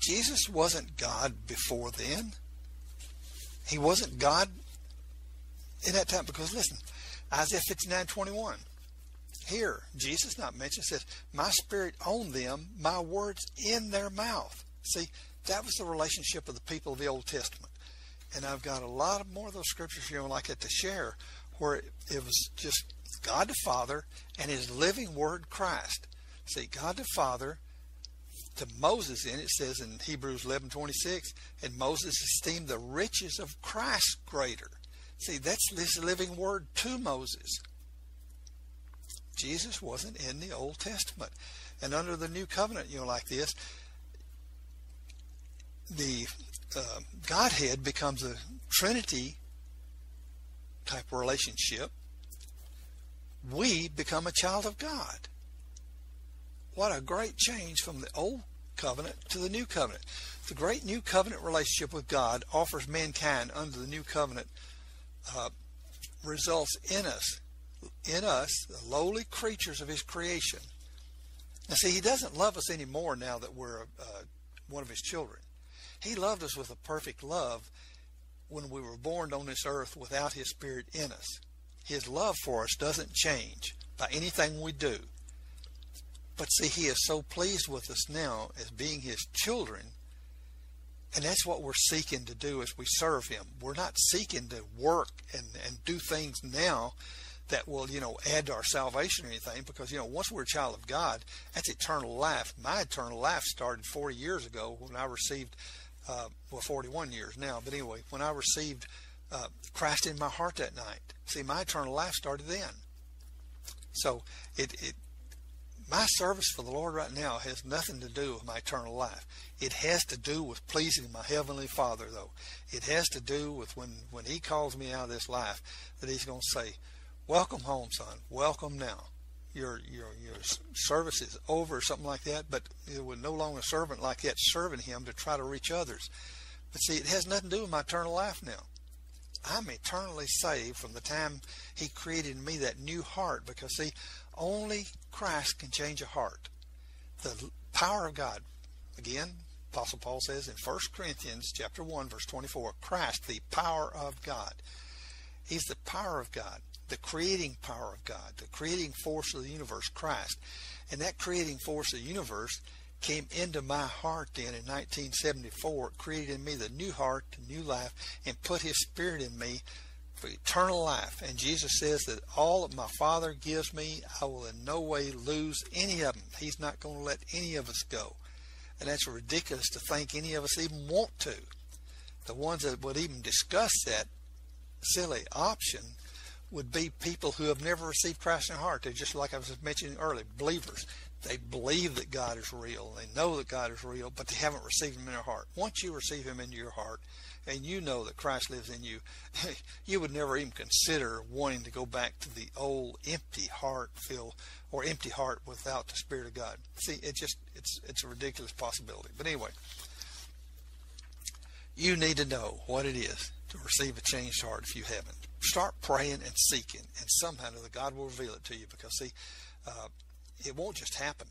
Jesus wasn't God before then. He wasn't God in that time because listen, Isaiah 59 21. Here, Jesus not mentioned says, My spirit on them, my words in their mouth. See, that was the relationship of the people of the Old Testament. And I've got a lot of more of those scriptures here like it to share where it, it was just God the Father and his living word Christ. See, God the Father to Moses in it says in Hebrews 11:26, and Moses esteemed the riches of Christ greater. See, that's this living word to Moses. Jesus wasn't in the Old Testament. And under the new covenant, you know, like this, the uh, Godhead becomes a Trinity type relationship. We become a child of God. What a great change from the old covenant to the new covenant. The great new covenant relationship with God offers mankind under the new covenant uh, results in us, in us, the lowly creatures of His creation, Now, see, He doesn't love us anymore now that we're uh, one of His children. He loved us with a perfect love when we were born on this earth without His Spirit in us. His love for us doesn't change by anything we do. But see, He is so pleased with us now as being His children. And that's what we're seeking to do as we serve Him. We're not seeking to work and, and do things now that will, you know, add to our salvation or anything because, you know, once we're a child of God, that's eternal life. My eternal life started 40 years ago when I received, uh, well, 41 years now, but anyway, when I received uh, Christ in my heart that night. See, my eternal life started then. So it, it my service for the Lord right now has nothing to do with my eternal life. It has to do with pleasing my heavenly Father, though. It has to do with when when He calls me out of this life, that He's going to say, "Welcome home, son. Welcome now. Your your your service is over, or something like that." But it would no longer a servant like that serving Him to try to reach others. But see, it has nothing to do with my eternal life now. I'm eternally saved from the time He created in me that new heart because, see, only Christ can change a heart. The power of God. Again, Apostle Paul says in 1 Corinthians chapter 1, verse 24, Christ, the power of God. He's the power of God, the creating power of God, the creating force of the universe, Christ. And that creating force of the universe came into my heart then in 1974, created in me the new heart, the new life, and put His Spirit in me for eternal life. And Jesus says that all that my Father gives me, I will in no way lose any of them. He's not going to let any of us go. And that's ridiculous to think any of us even want to. The ones that would even discuss that silly option would be people who have never received Christ in their heart. They're just like I was mentioning earlier, believers. They believe that God is real. They know that God is real, but they haven't received Him in their heart. Once you receive Him into your heart, and you know that Christ lives in you, you would never even consider wanting to go back to the old empty heart feel or empty heart without the Spirit of God. See, it just it's it's a ridiculous possibility. But anyway, you need to know what it is to receive a changed heart if you haven't. Start praying and seeking, and somehow that God will reveal it to you. Because see, uh, it won't just happen.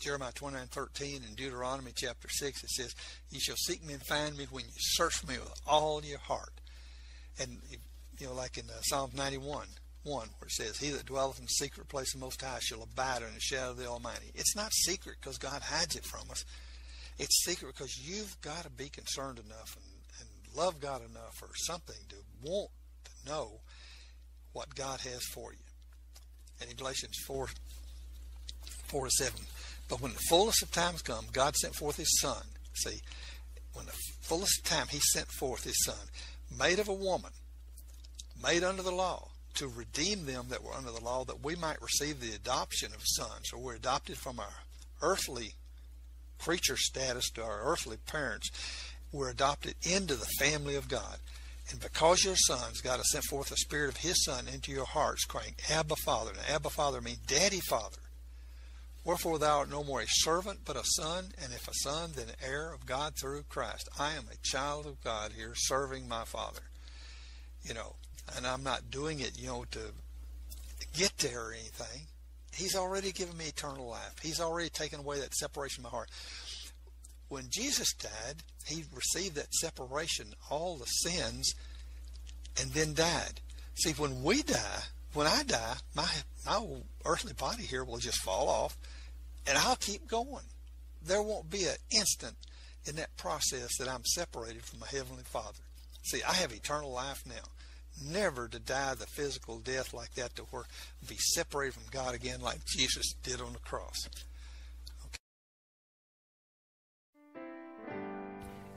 Jeremiah 29, 13 and Deuteronomy chapter 6, it says, You shall seek me and find me when you search for me with all your heart. And, you know, like in uh, Psalm 91, 1, where it says, He that dwelleth in the secret place of the Most High shall abide in the shadow of the Almighty. It's not secret because God hides it from us. It's secret because you've got to be concerned enough and, and love God enough or something to want know what God has for you. And in Galatians 4, 4 to 7. But when the fullness of time come, God sent forth his son. See, when the fullness of time, he sent forth his son, made of a woman, made under the law, to redeem them that were under the law, that we might receive the adoption of sons. So we're adopted from our earthly creature status to our earthly parents. We're adopted into the family of God. And because you're sons, God has sent forth the Spirit of His Son into your hearts, crying, Abba, Father. Now, Abba, Father means Daddy, Father. Wherefore thou art no more a servant, but a son, and if a son, then heir of God through Christ. I am a child of God here, serving my Father. You know, and I'm not doing it, you know, to get there or anything. He's already given me eternal life. He's already taken away that separation of my heart. When Jesus died, he received that separation, all the sins, and then died. See, when we die, when I die, my my earthly body here will just fall off, and I'll keep going. There won't be an instant in that process that I'm separated from my heavenly Father. See, I have eternal life now. Never to die the physical death like that to where be separated from God again like Jesus did on the cross.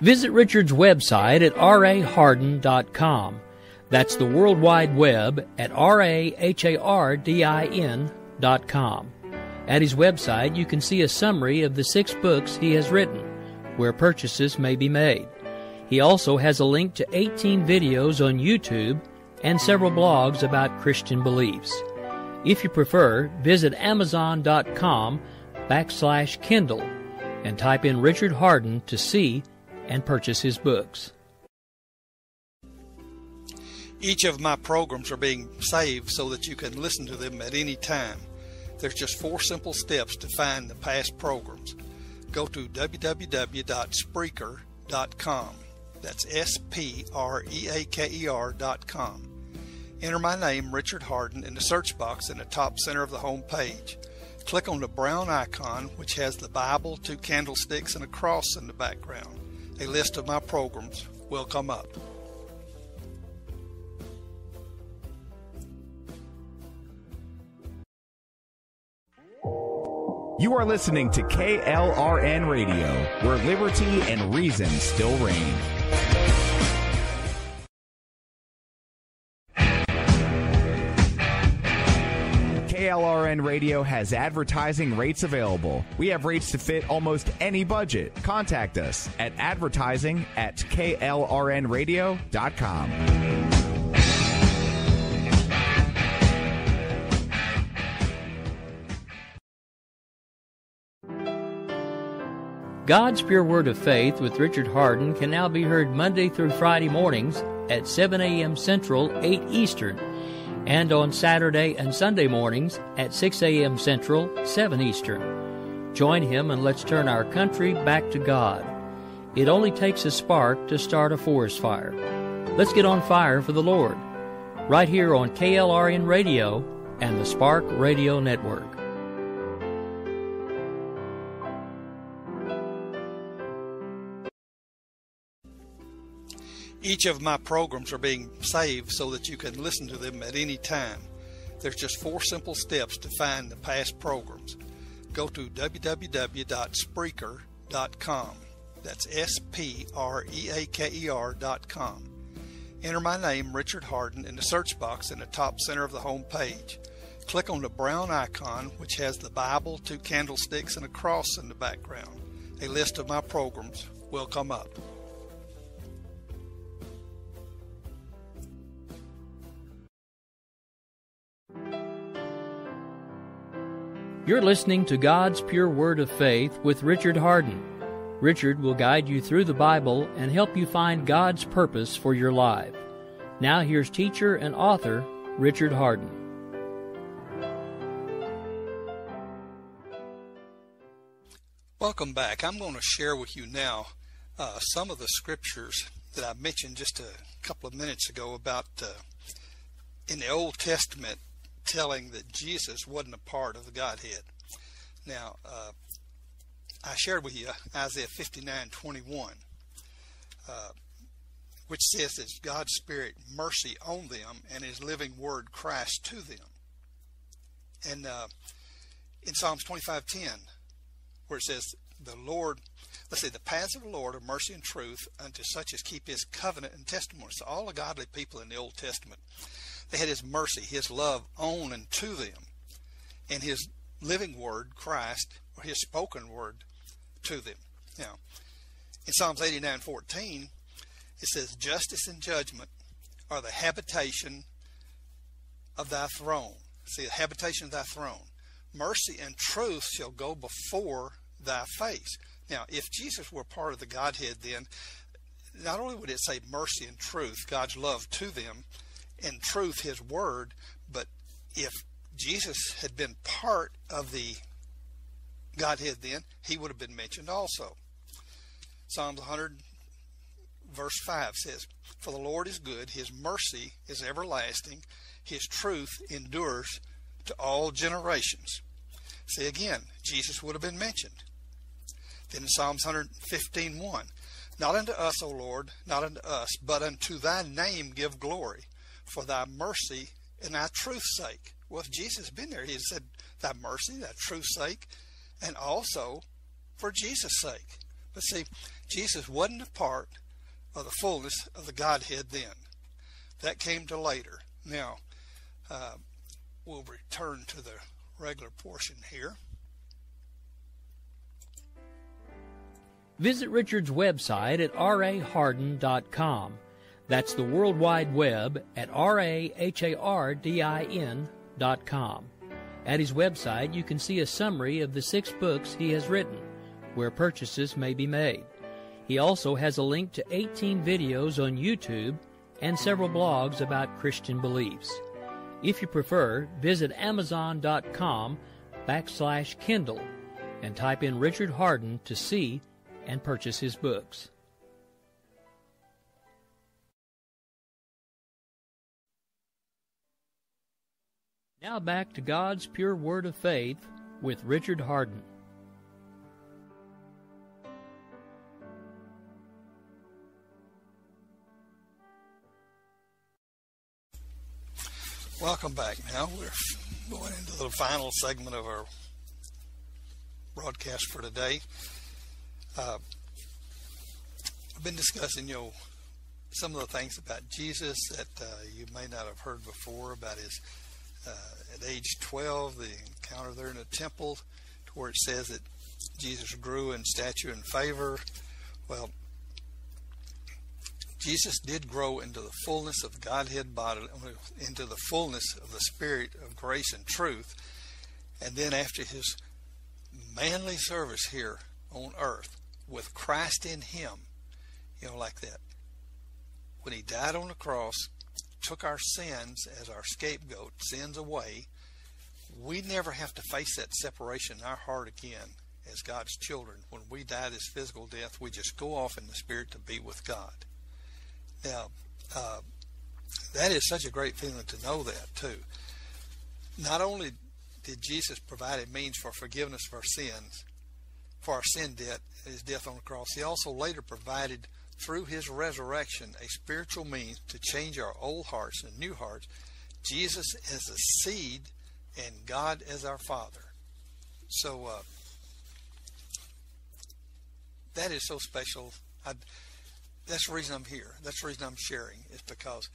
Visit Richard's website at rahardin.com. That's the World Wide Web at R-A-H-A-R-D-I-N dot com. At his website, you can see a summary of the six books he has written, where purchases may be made. He also has a link to 18 videos on YouTube and several blogs about Christian beliefs. If you prefer, visit Amazon.com backslash Kindle and type in Richard Hardin to see and purchase his books. Each of my programs are being saved so that you can listen to them at any time. There's just four simple steps to find the past programs. Go to www.spreaker.com. That's S P R E A K E R.com. Enter my name, Richard Hardin, in the search box in the top center of the home page. Click on the brown icon, which has the Bible, two candlesticks, and a cross in the background. A list of my programs will come up. You are listening to KLRN Radio, where liberty and reason still reign. KLRN Radio has advertising rates available. We have rates to fit almost any budget. Contact us at advertising at klrnradio.com. God's Pure Word of Faith with Richard Hardin can now be heard Monday through Friday mornings at 7 a.m. Central, 8 Eastern, and on Saturday and Sunday mornings at 6 a.m. Central, 7 Eastern. Join him and let's turn our country back to God. It only takes a spark to start a forest fire. Let's get on fire for the Lord. Right here on KLRN Radio and the Spark Radio Network. Each of my programs are being saved so that you can listen to them at any time. There's just four simple steps to find the past programs. Go to www.spreaker.com. That's S P R E A K E R.com. Enter my name, Richard Hardin, in the search box in the top center of the home page. Click on the brown icon, which has the Bible, two candlesticks, and a cross in the background. A list of my programs will come up. You're listening to God's Pure Word of Faith with Richard Hardin. Richard will guide you through the Bible and help you find God's purpose for your life. Now, here's teacher and author Richard Hardin. Welcome back. I'm going to share with you now uh, some of the scriptures that I mentioned just a couple of minutes ago about uh, in the Old Testament telling that Jesus wasn't a part of the Godhead. Now, uh, I shared with you Isaiah 59:21, uh, which says that God's Spirit mercy on them and His living Word Christ to them. And uh, in Psalms 25:10, where it says, "The Lord." Let's say the paths of the Lord are mercy and truth unto such as keep his covenant and testimony. So all the godly people in the Old Testament they had his mercy, his love on and to them, and his living word, Christ, or his spoken word to them. Now, in Psalms 89 14, it says, Justice and judgment are the habitation of thy throne. See, the habitation of thy throne. Mercy and truth shall go before thy face. Now, if Jesus were part of the Godhead, then not only would it say mercy and truth, God's love to them, and truth his word, but if Jesus had been part of the Godhead then, he would have been mentioned also. Psalms 100 verse 5 says, For the Lord is good, his mercy is everlasting, his truth endures to all generations. See again, Jesus would have been mentioned. Then in Psalms 115 1, Not unto us, O Lord, not unto us, but unto thy name give glory for thy mercy and thy truth's sake. Well, if Jesus had been there, he had said, Thy mercy, thy truth's sake, and also for Jesus' sake. But see, Jesus wasn't a part of the fullness of the Godhead then. That came to later. Now, uh, we'll return to the regular portion here. Visit Richard's website at rahardin.com. That's the World Wide Web at R-A-H-A-R-D-I-N dot com. At his website, you can see a summary of the six books he has written, where purchases may be made. He also has a link to 18 videos on YouTube and several blogs about Christian beliefs. If you prefer, visit Amazon.com backslash Kindle and type in Richard Hardin to see and purchase his books. Now back to God's Pure Word of Faith with Richard Hardin. Welcome back. Now we're going into the final segment of our broadcast for today. Uh, I've been discussing, you know, some of the things about Jesus that uh, you may not have heard before about his Uh, at age 12, the encounter there in the temple, to where it says that Jesus grew in stature and favor. Well, Jesus did grow into the fullness of Godhead bodily, into the fullness of the Spirit of grace and truth. And then after his manly service here on earth with Christ in him, you know, like that. When he died on the cross, took our sins as our scapegoat, sins away, we never have to face that separation in our heart again as God's children. When we die this physical death, we just go off in the Spirit to be with God. Now, uh, that is such a great feeling to know that, too. Not only did Jesus provide a means for forgiveness of our sins, for our sin debt, his death on the cross, he also later provided through his resurrection a spiritual means to change our old hearts and new hearts. Jesus as a seed and God as our Father. So uh, that is so special. I, that's the reason I'm here. That's the reason I'm sharing. Is because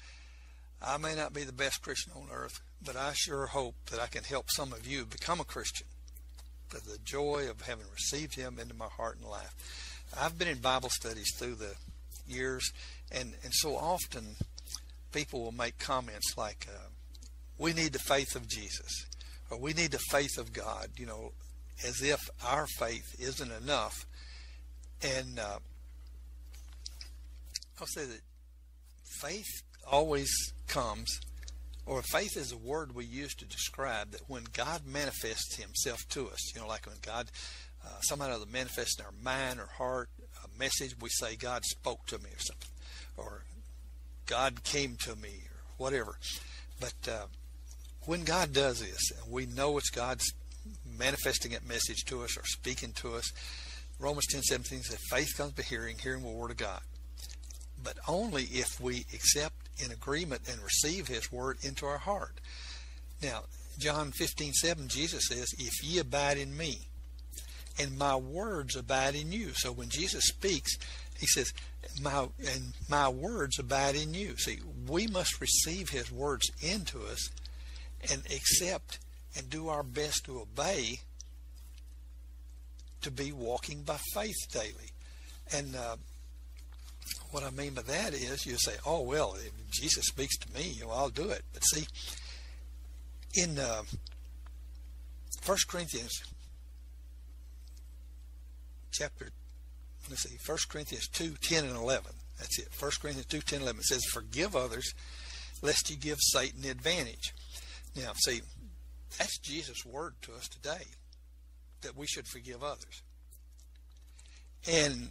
I may not be the best Christian on earth, but I sure hope that I can help some of you become a Christian. For the joy of having received Him into my heart and life. I've been in Bible studies through the years, and and so often people will make comments like, uh, "We need the faith of Jesus," or "We need the faith of God," you know, as if our faith isn't enough. And uh, I'll say that faith always comes, or faith is a word we use to describe that when God manifests Himself to us, you know, like when God uh, somehow or other manifests in our mind or heart message, we say God spoke to me or something, or God came to me or whatever. But uh, when God does this, and we know it's God's manifesting that message to us or speaking to us, Romans 10 17 says, faith comes by hearing, hearing the word of God. But only if we accept in agreement and receive his word into our heart. Now, John 15 7, Jesus says, If ye abide in me, and my words abide in you. So when Jesus speaks, he says, my and my words abide in you. See, we must receive his words into us and accept and do our best to obey to be walking by faith daily. And uh, what I mean by that is you say, oh, well, if Jesus speaks to me, well, I'll do it. But see, in uh, 1 Corinthians chapter, let's see, 1 Corinthians 2, 10 and 11. That's it. 1 Corinthians 2, 10, 11. It says, forgive others lest you give Satan advantage. Now, see, that's Jesus' word to us today, that we should forgive others. And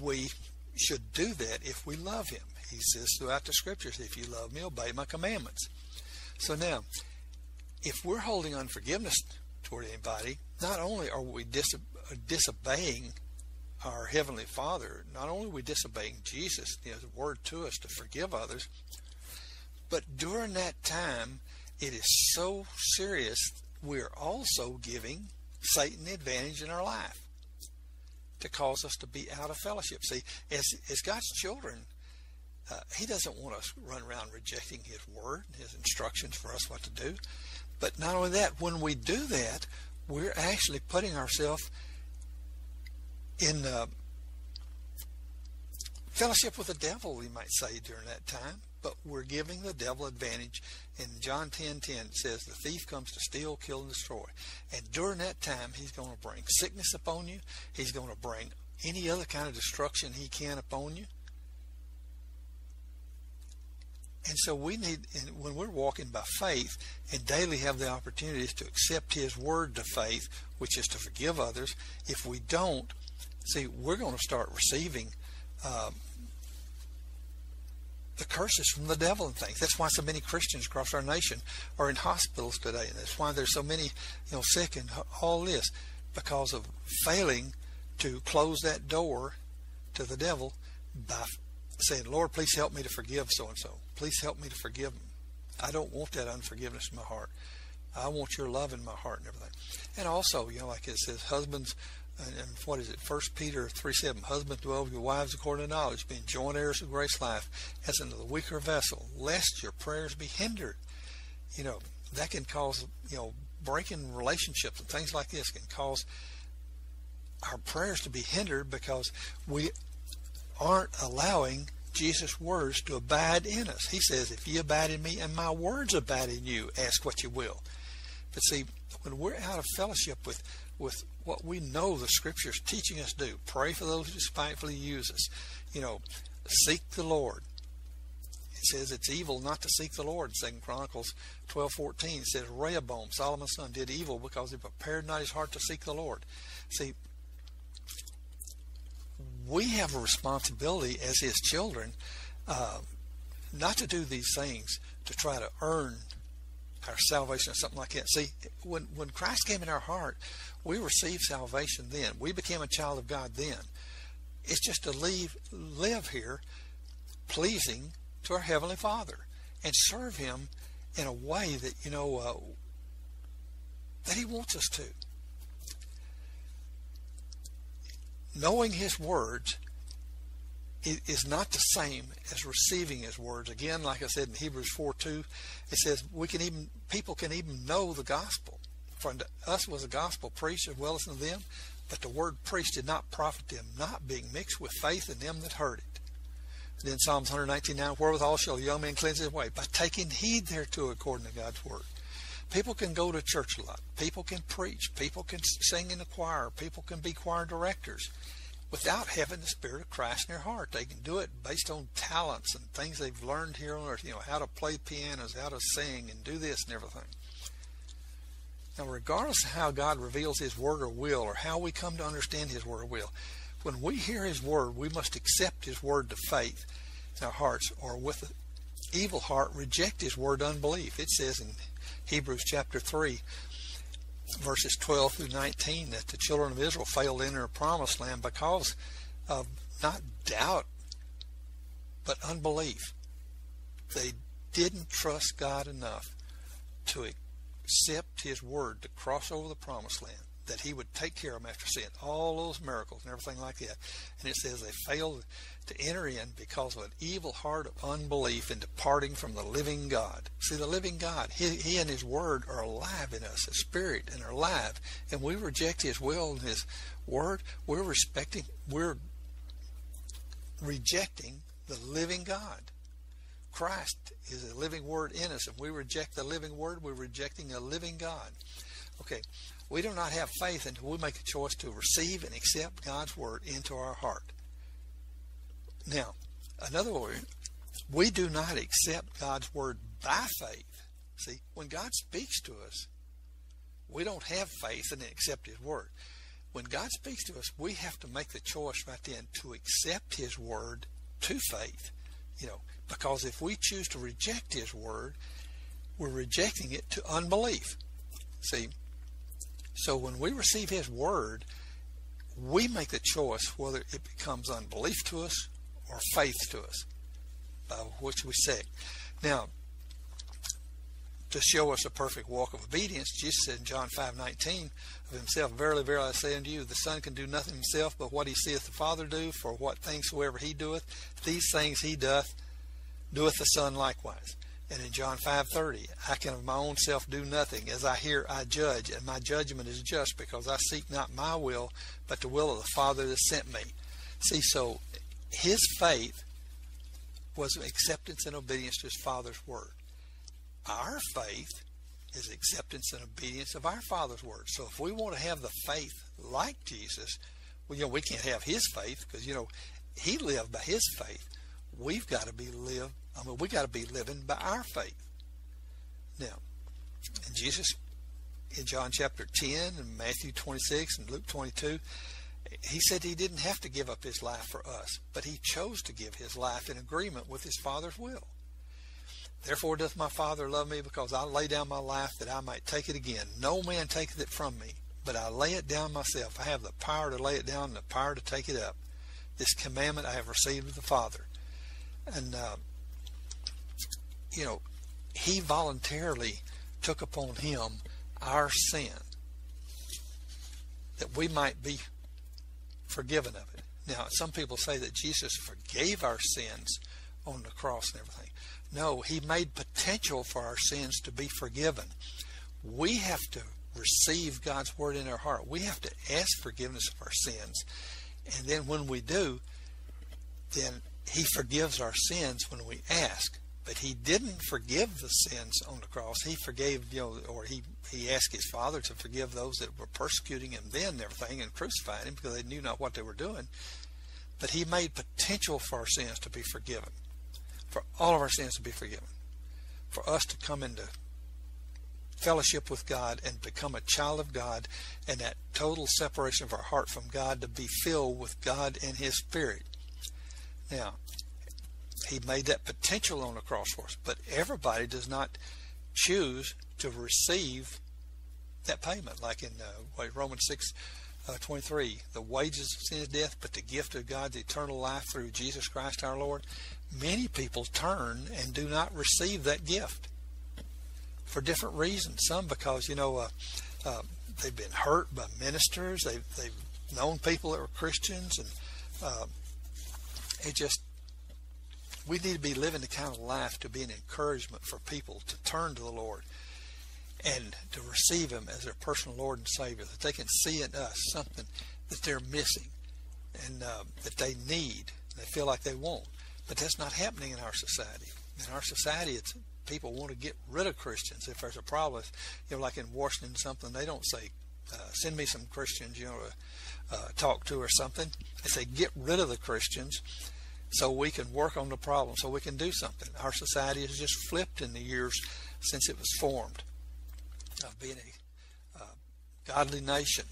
we should do that if we love him. He says throughout the scriptures, if you love me, obey my commandments. So now, if we're holding unforgiveness toward anybody, not only are we dis- disobeying our Heavenly Father, not only are we disobeying Jesus, the word to us to forgive others, but during that time, it is so serious, we're also giving Satan the advantage in our life to cause us to be out of fellowship. See, as, as God's children, uh, He doesn't want us run around rejecting His word, His instructions for us what to do. But not only that, when we do that, we're actually putting ourselves in uh, fellowship with the devil, we might say, during that time. But we're giving the devil advantage. In John 10 10, it says, The thief comes to steal, kill, and destroy. And during that time, he's going to bring sickness upon you. He's going to bring any other kind of destruction he can upon you. And so we need, and when we're walking by faith and daily have the opportunities to accept His word to faith, which is to forgive others, if we don't, see, we're going to start receiving um, the curses from the devil and things. That's why so many Christians across our nation are in hospitals today. And that's why there's so many, you know, sick and all this because of failing to close that door to the devil by saying, Lord, please help me to forgive so and so. Please help me to forgive them. I don't want that unforgiveness in my heart. I want your love in my heart and everything. And also, you know, like it says, husbands, and, what is it? First Peter three seven. Husbands dwell your wives according to knowledge, being joint heirs of grace life, as into the weaker vessel, lest your prayers be hindered. You know that can cause you know breaking relationships and things like this can cause our prayers to be hindered because we aren't allowing Jesus' words to abide in us. He says, If ye abide in me and my words abide in you, ask what you will. But see, when we're out of fellowship with, with what we know the scriptures teaching us do, pray for those who despitefully use us, you know, seek the Lord. It says it's evil not to seek the Lord. Second Chronicles twelve fourteen it says Rehoboam, Solomon's son, did evil because he prepared not his heart to seek the Lord. See, we have a responsibility as his children uh, not to do these things to try to earn our salvation or something like that. See, when when Christ came in our heart, we received salvation then. We became a child of God then. It's just to leave live here pleasing to our heavenly Father and serve Him in a way that you know uh, that He wants us to. Knowing His words is not the same as receiving his words. Again, like I said in Hebrews 4 2, it says we can even people can even know the gospel. For unto us was the gospel preached as well as unto them, but the word preached did not profit them, not being mixed with faith in them that heard it. And then Psalms 119 9, wherewithal shall a young man cleanse his way? By taking heed thereto according to God's word. People can go to church a lot. People can preach. People can sing in the choir. People can be choir directors without having the Spirit of Christ in their heart. They can do it based on talents and things they've learned here on earth, you know, how to play pianos, how to sing, and do this and everything. Now, regardless of how God reveals His Word or will, or how we come to understand His Word or will, when we hear His Word, we must accept His Word to faith in our hearts, or with an evil heart, reject His Word unbelief. It says in Hebrews chapter 3, verses 12 through 19 that the children of Israel failed to enter the promised land because of not doubt, but unbelief. They didn't trust God enough to accept His word to cross over the promised land, that He would take care of them after seeing all those miracles and everything like that. And it says they failed to enter in because of an evil heart of unbelief and departing from the living God. See, the living God, He, he and His Word are alive in us, a spirit, and are alive. And we reject His will and His Word. We're respecting, we're rejecting the living God. Christ is a living Word in us. If we reject the living Word, we're rejecting a living God. Okay, we do not have faith until we make a choice to receive and accept God's Word into our heart. Now, another word, we do not accept God's word by faith. See, when God speaks to us, we don't have faith and accept His word. When God speaks to us, we have to make the choice right then to accept His word to faith. You know, because if we choose to reject His word, we're rejecting it to unbelief. See, so when we receive His word, we make the choice whether it becomes unbelief to us or faith to us, by which we say. Now, to show us a perfect walk of obedience, Jesus said in John 5:19 of himself, Verily, verily, I say unto you, the Son can do nothing himself, but what he seeth the Father do, for what things soever he doeth, these things he doth, doeth the Son likewise. And in John 5:30, I can of my own self do nothing. As I hear, I judge, and my judgment is just, because I seek not my will, but the will of the Father that sent me. See, so his faith was acceptance and obedience to his Father's word. Our faith is acceptance and obedience of our Father's word. So if we want to have the faith like Jesus, well, you know, we can't have his faith because, you know, he lived by his faith. We've got to be lived I mean, we got to be living by our faith. Now, and Jesus in John chapter 10 and Matthew 26 and Luke 22, he said he didn't have to give up his life for us, but he chose to give his life in agreement with his Father's will. Therefore doth my Father love me, because I lay down my life that I might take it again. No man taketh it from me, but I lay it down myself. I have the power to lay it down and the power to take it up. This commandment I have received of the Father. And, uh, you know, he voluntarily took upon him our sin that we might be forgiven of it. Now, some people say that Jesus forgave our sins on the cross and everything. No, he made potential for our sins to be forgiven. We have to receive God's word in our heart. We have to ask forgiveness of our sins. And then when we do, then he forgives our sins when we ask. But he didn't forgive the sins on the cross. He forgave, you know, or he, he asked his father to forgive those that were persecuting him then and everything and crucifying him because they knew not what they were doing. But he made potential for our sins to be forgiven, for all of our sins to be forgiven, for us to come into fellowship with God and become a child of God and that total separation of our heart from God to be filled with God and His Spirit. Now, he made that potential on the cross for us. But everybody does not choose to receive that payment, like in uh, Romans 6 uh, 23. The wages of sin is death, but the gift of God's eternal life through Jesus Christ our Lord. Many people turn and do not receive that gift for different reasons. Some because, you know, uh, uh, they've been hurt by ministers, they've, they've known people that were Christians, and uh, it just we need to be living the kind of life to be an encouragement for people to turn to the Lord and to receive Him as their personal Lord and Savior, that they can see in us something that they're missing and uh, that they need, they feel like they won't. But that's not happening in our society. In our society, it's people want to get rid of Christians if there's a problem. You know, like in Washington, something they don't say, uh, "Send me some Christians," you know, to uh, talk to or something. They say, "Get rid of the Christians." So we can work on the problem, so we can do something. Our society has just flipped in the years since it was formed of being a uh, godly nation.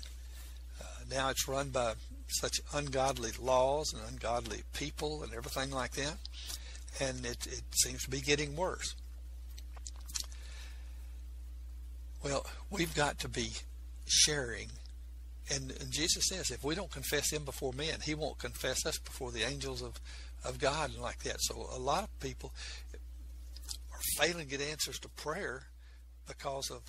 Uh, now it's run by such ungodly laws and ungodly people and everything like that, and it, it seems to be getting worse. Well, we've got to be sharing and, and, Jesus says, if we don't confess Him before men, He won't confess us before the angels of, of God and like that. So a lot of people are failing to get answers to prayer because of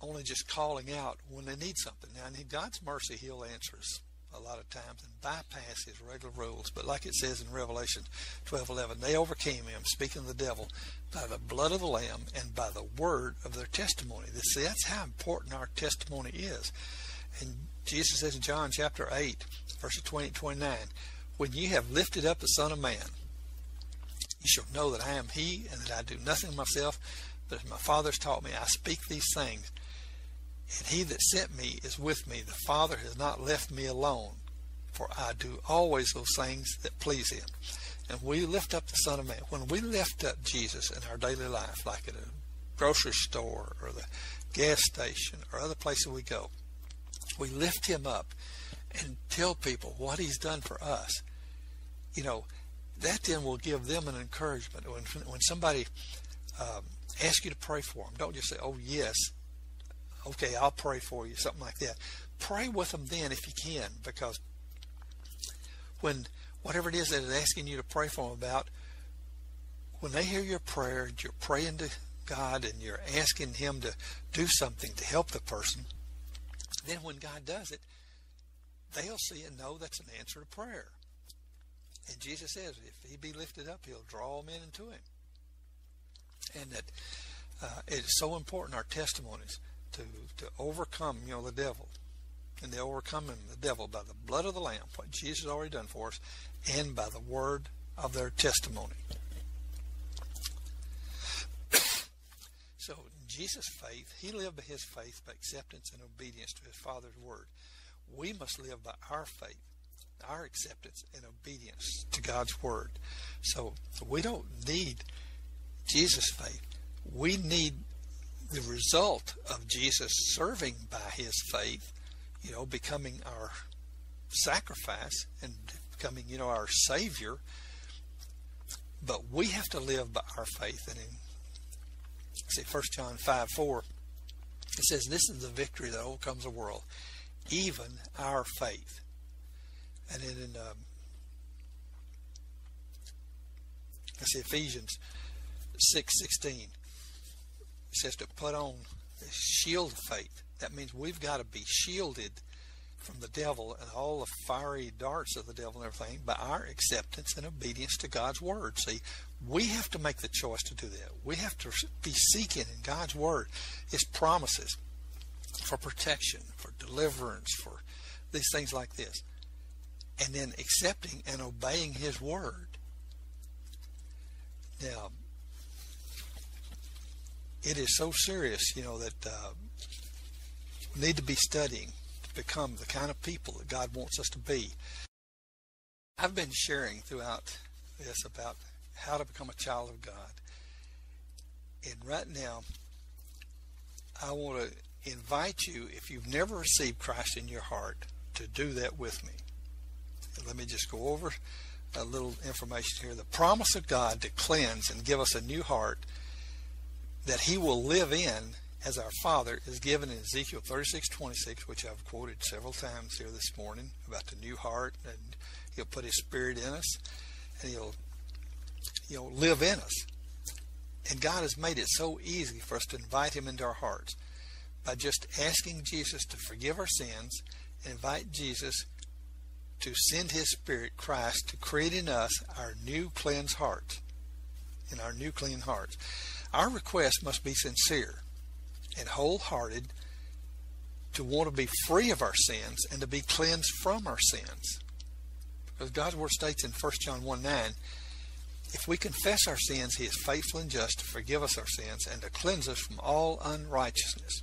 only just calling out when they need something. Now, in God's mercy, He'll answer us a lot of times and bypass His regular rules. But like it says in Revelation 12:11, they overcame Him, speaking of the devil, by the blood of the Lamb and by the word of their testimony. See, that's how important our testimony is. And Jesus says in John chapter 8, verses 20 and 29, when ye have lifted up the Son of Man, ye shall know that I am He, and that I do nothing myself, but as my Father has taught me, I speak these things. And He that sent me is with me. The Father has not left me alone, for I do always those things that please Him. And we lift up the Son of Man. When we lift up Jesus in our daily life, like at a grocery store or the gas station or other places we go, we lift Him up and tell people what He's done for us you know, that then will give them an encouragement. When, when somebody um, asks you to pray for them, don't just say, oh, yes, okay, I'll pray for you, something like that. Pray with them then if you can, because when whatever it is that is asking you to pray for them about, when they hear your prayer, you're praying to God and you're asking Him to do something to help the person, then when God does it, they'll see and know that's an answer to prayer. And Jesus says, if he be lifted up, he'll draw men into him. And that uh, it's so important, our testimonies, to, to overcome, you know, the devil. And they overcome him, the devil by the blood of the Lamb, what Jesus has already done for us, and by the word of their testimony. so Jesus' faith, he lived by his faith by acceptance and obedience to his Father's word. We must live by our faith our acceptance and obedience to God's word. So we don't need Jesus' faith. We need the result of Jesus serving by his faith, you know, becoming our sacrifice and becoming, you know, our Savior. But we have to live by our faith. And in see, 1 John 5 4, it says, This is the victory that overcomes the world, even our faith. And then in um, let's see, Ephesians six sixteen, it says to put on the shield of faith. That means we've got to be shielded from the devil and all the fiery darts of the devil and everything by our acceptance and obedience to God's word. See, we have to make the choice to do that. We have to be seeking in God's word His promises for protection, for deliverance, for these things like this. And then accepting and obeying His word. Now, it is so serious, you know, that uh, we need to be studying to become the kind of people that God wants us to be. I've been sharing throughout this about how to become a child of God. And right now, I want to invite you, if you've never received Christ in your heart, to do that with me. Let me just go over a little information here. The promise of God to cleanse and give us a new heart that He will live in as our Father is given in Ezekiel 36:26, which I've quoted several times here this morning about the new heart, and He'll put His Spirit in us, and He'll you know live in us. And God has made it so easy for us to invite Him into our hearts by just asking Jesus to forgive our sins, and invite Jesus to send His Spirit, Christ, to create in us our new cleansed heart, in our new clean hearts. Our request must be sincere and wholehearted to want to be free of our sins and to be cleansed from our sins. Because God's Word states in 1 John 1 9, if we confess our sins, He is faithful and just to forgive us our sins and to cleanse us from all unrighteousness.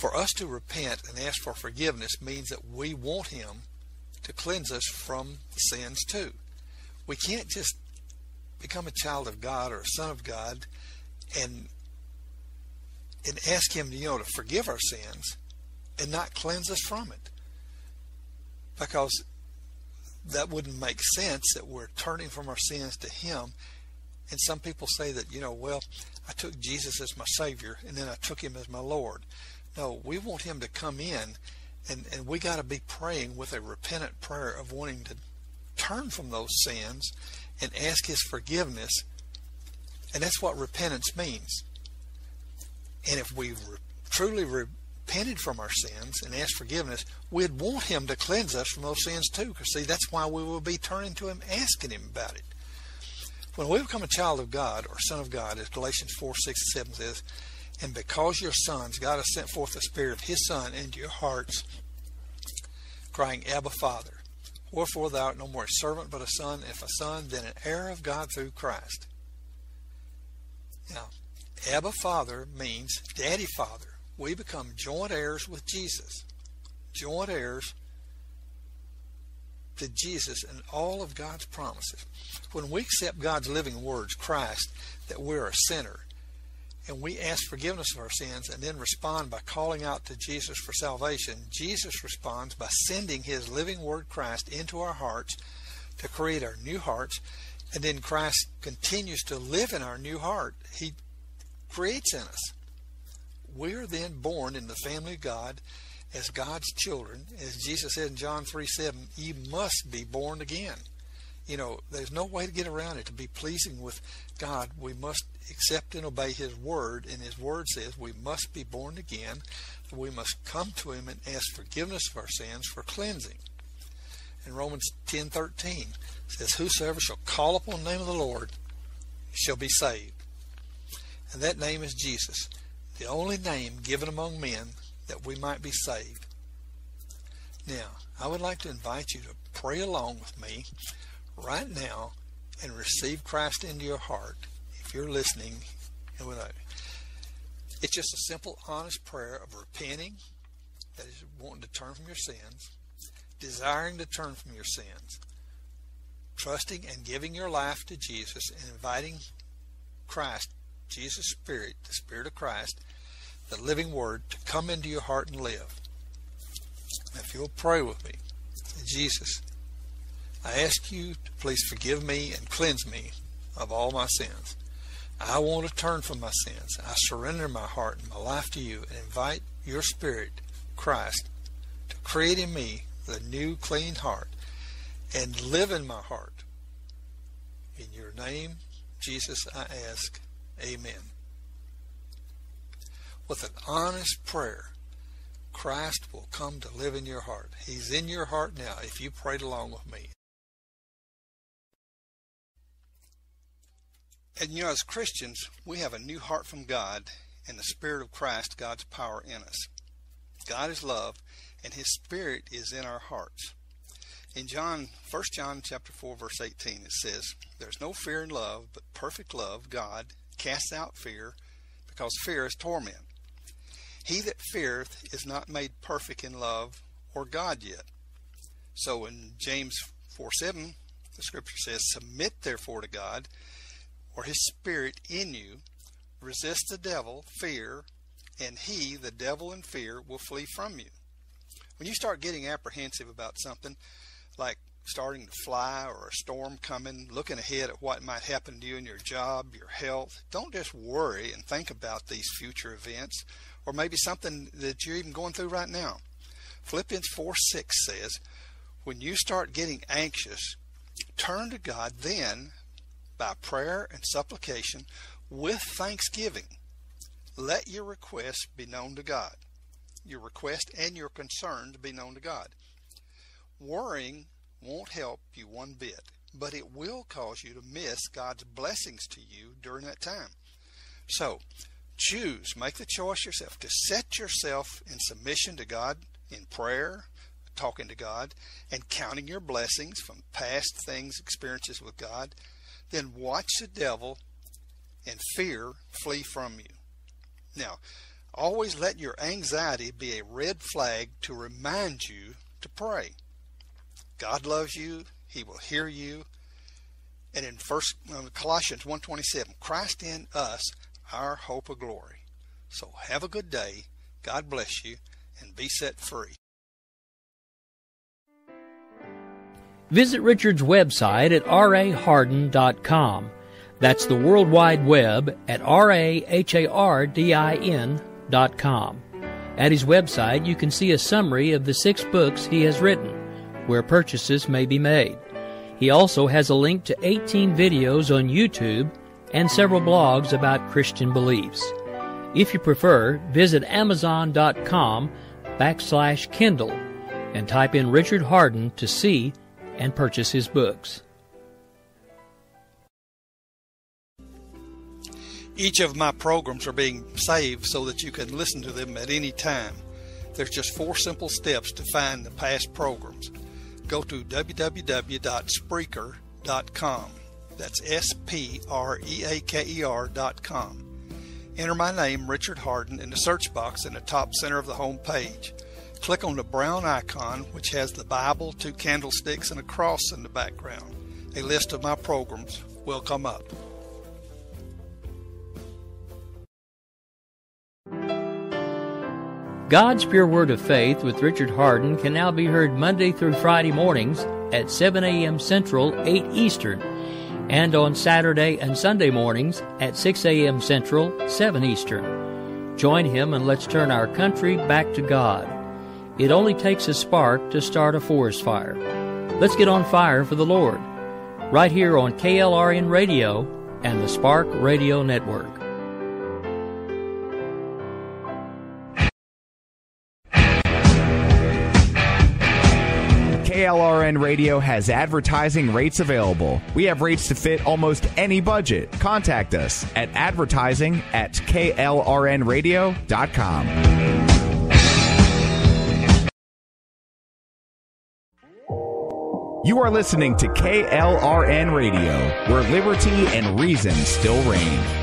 For us to repent and ask for forgiveness means that we want Him to cleanse us from sins too. We can't just become a child of God or a son of God and and ask him you know to forgive our sins and not cleanse us from it. Because that wouldn't make sense that we're turning from our sins to him. And some people say that you know well I took Jesus as my savior and then I took him as my lord no we want him to come in and and we got to be praying with a repentant prayer of wanting to turn from those sins and ask his forgiveness. And that's what repentance means. And if we re- truly repented from our sins and asked forgiveness, we'd want him to cleanse us from those sins too. Because, see, that's why we will be turning to him, asking him about it. When we become a child of God or son of God, as Galatians 4 6 and 7 says, and because your sons, God has sent forth the Spirit of His Son into your hearts, crying, Abba, Father. Wherefore thou art no more a servant but a son, if a son, then an heir of God through Christ. Now, Abba Father means Daddy Father. We become joint heirs with Jesus. Joint heirs to Jesus and all of God's promises. When we accept God's living words, Christ, that we're a sinner, and we ask forgiveness of our sins and then respond by calling out to Jesus for salvation, Jesus responds by sending his living word Christ into our hearts to create our new hearts. And then Christ continues to live in our new heart. He creates in us. We are then born in the family of God as God's children. As Jesus said in John 3 7, ye must be born again. You know, there's no way to get around it. To be pleasing with God, we must accept and obey His Word, and His Word says we must be born again. We must come to Him and ask forgiveness of our sins for cleansing. And Romans 10:13 says, "Whosoever shall call upon the name of the Lord shall be saved." And that name is Jesus, the only name given among men that we might be saved. Now, I would like to invite you to pray along with me right now and receive Christ into your heart if you're listening it's just a simple honest prayer of repenting that is wanting to turn from your sins, desiring to turn from your sins, trusting and giving your life to Jesus and inviting Christ, Jesus' Spirit, the Spirit of Christ, the living Word, to come into your heart and live. If you'll pray with me, Jesus, I ask you to please forgive me and cleanse me of all my sins. I want to turn from my sins. I surrender my heart and my life to you and invite your Spirit, Christ, to create in me the new clean heart and live in my heart. In your name, Jesus, I ask. Amen. With an honest prayer, Christ will come to live in your heart. He's in your heart now if you prayed along with me. And you know, as Christians, we have a new heart from God and the Spirit of Christ, God's power in us. God is love, and His Spirit is in our hearts. In John, 1 John chapter 4, verse 18, it says, There's no fear in love, but perfect love, God, casts out fear, because fear is torment. He that feareth is not made perfect in love or God yet. So in James 4 7, the scripture says, Submit therefore to God, or his spirit in you. Resist the devil, fear, and he, the devil and fear, will flee from you. When you start getting apprehensive about something, like starting to fly or a storm coming, looking ahead at what might happen to you in your job, your health, don't just worry and think about these future events or maybe something that you're even going through right now. Philippians 4 6 says, When you start getting anxious, turn to God then by prayer and supplication with thanksgiving. Let your requests be known to God. Your request and your concerns be known to God. Worrying won't help you one bit, but it will cause you to miss God's blessings to you during that time. So, choose, make the choice yourself to set yourself in submission to God in prayer, talking to God, and counting your blessings from past things, experiences with God then watch the devil and fear flee from you. Now, always let your anxiety be a red flag to remind you to pray. God loves you, he will hear you. And in first uh, Colossians 1:27, Christ in us, our hope of glory. So have a good day. God bless you and be set free. Visit Richard's website at rahardin.com. That's the World Wide Web at R-A-H-A-R-D-I-N.com. At his website, you can see a summary of the six books he has written, where purchases may be made. He also has a link to 18 videos on YouTube and several blogs about Christian beliefs. If you prefer, visit Amazon.com backslash Kindle and type in Richard Hardin to see and purchase his books. Each of my programs are being saved so that you can listen to them at any time. There's just four simple steps to find the past programs. Go to www.spreaker.com. That's S P R E A K E R.com. Enter my name, Richard Hardin, in the search box in the top center of the home page. Click on the brown icon, which has the Bible, two candlesticks, and a cross in the background. A list of my programs will come up. God's Pure Word of Faith with Richard Hardin can now be heard Monday through Friday mornings at 7 a.m. Central, 8 Eastern, and on Saturday and Sunday mornings at 6 a.m. Central, 7 Eastern. Join him and let's turn our country back to God. It only takes a spark to start a forest fire. Let's get on fire for the Lord. Right here on KLRN Radio and the Spark Radio Network. KLRN Radio has advertising rates available. We have rates to fit almost any budget. Contact us at advertising at klrnradio.com. You are listening to KLRN Radio, where liberty and reason still reign.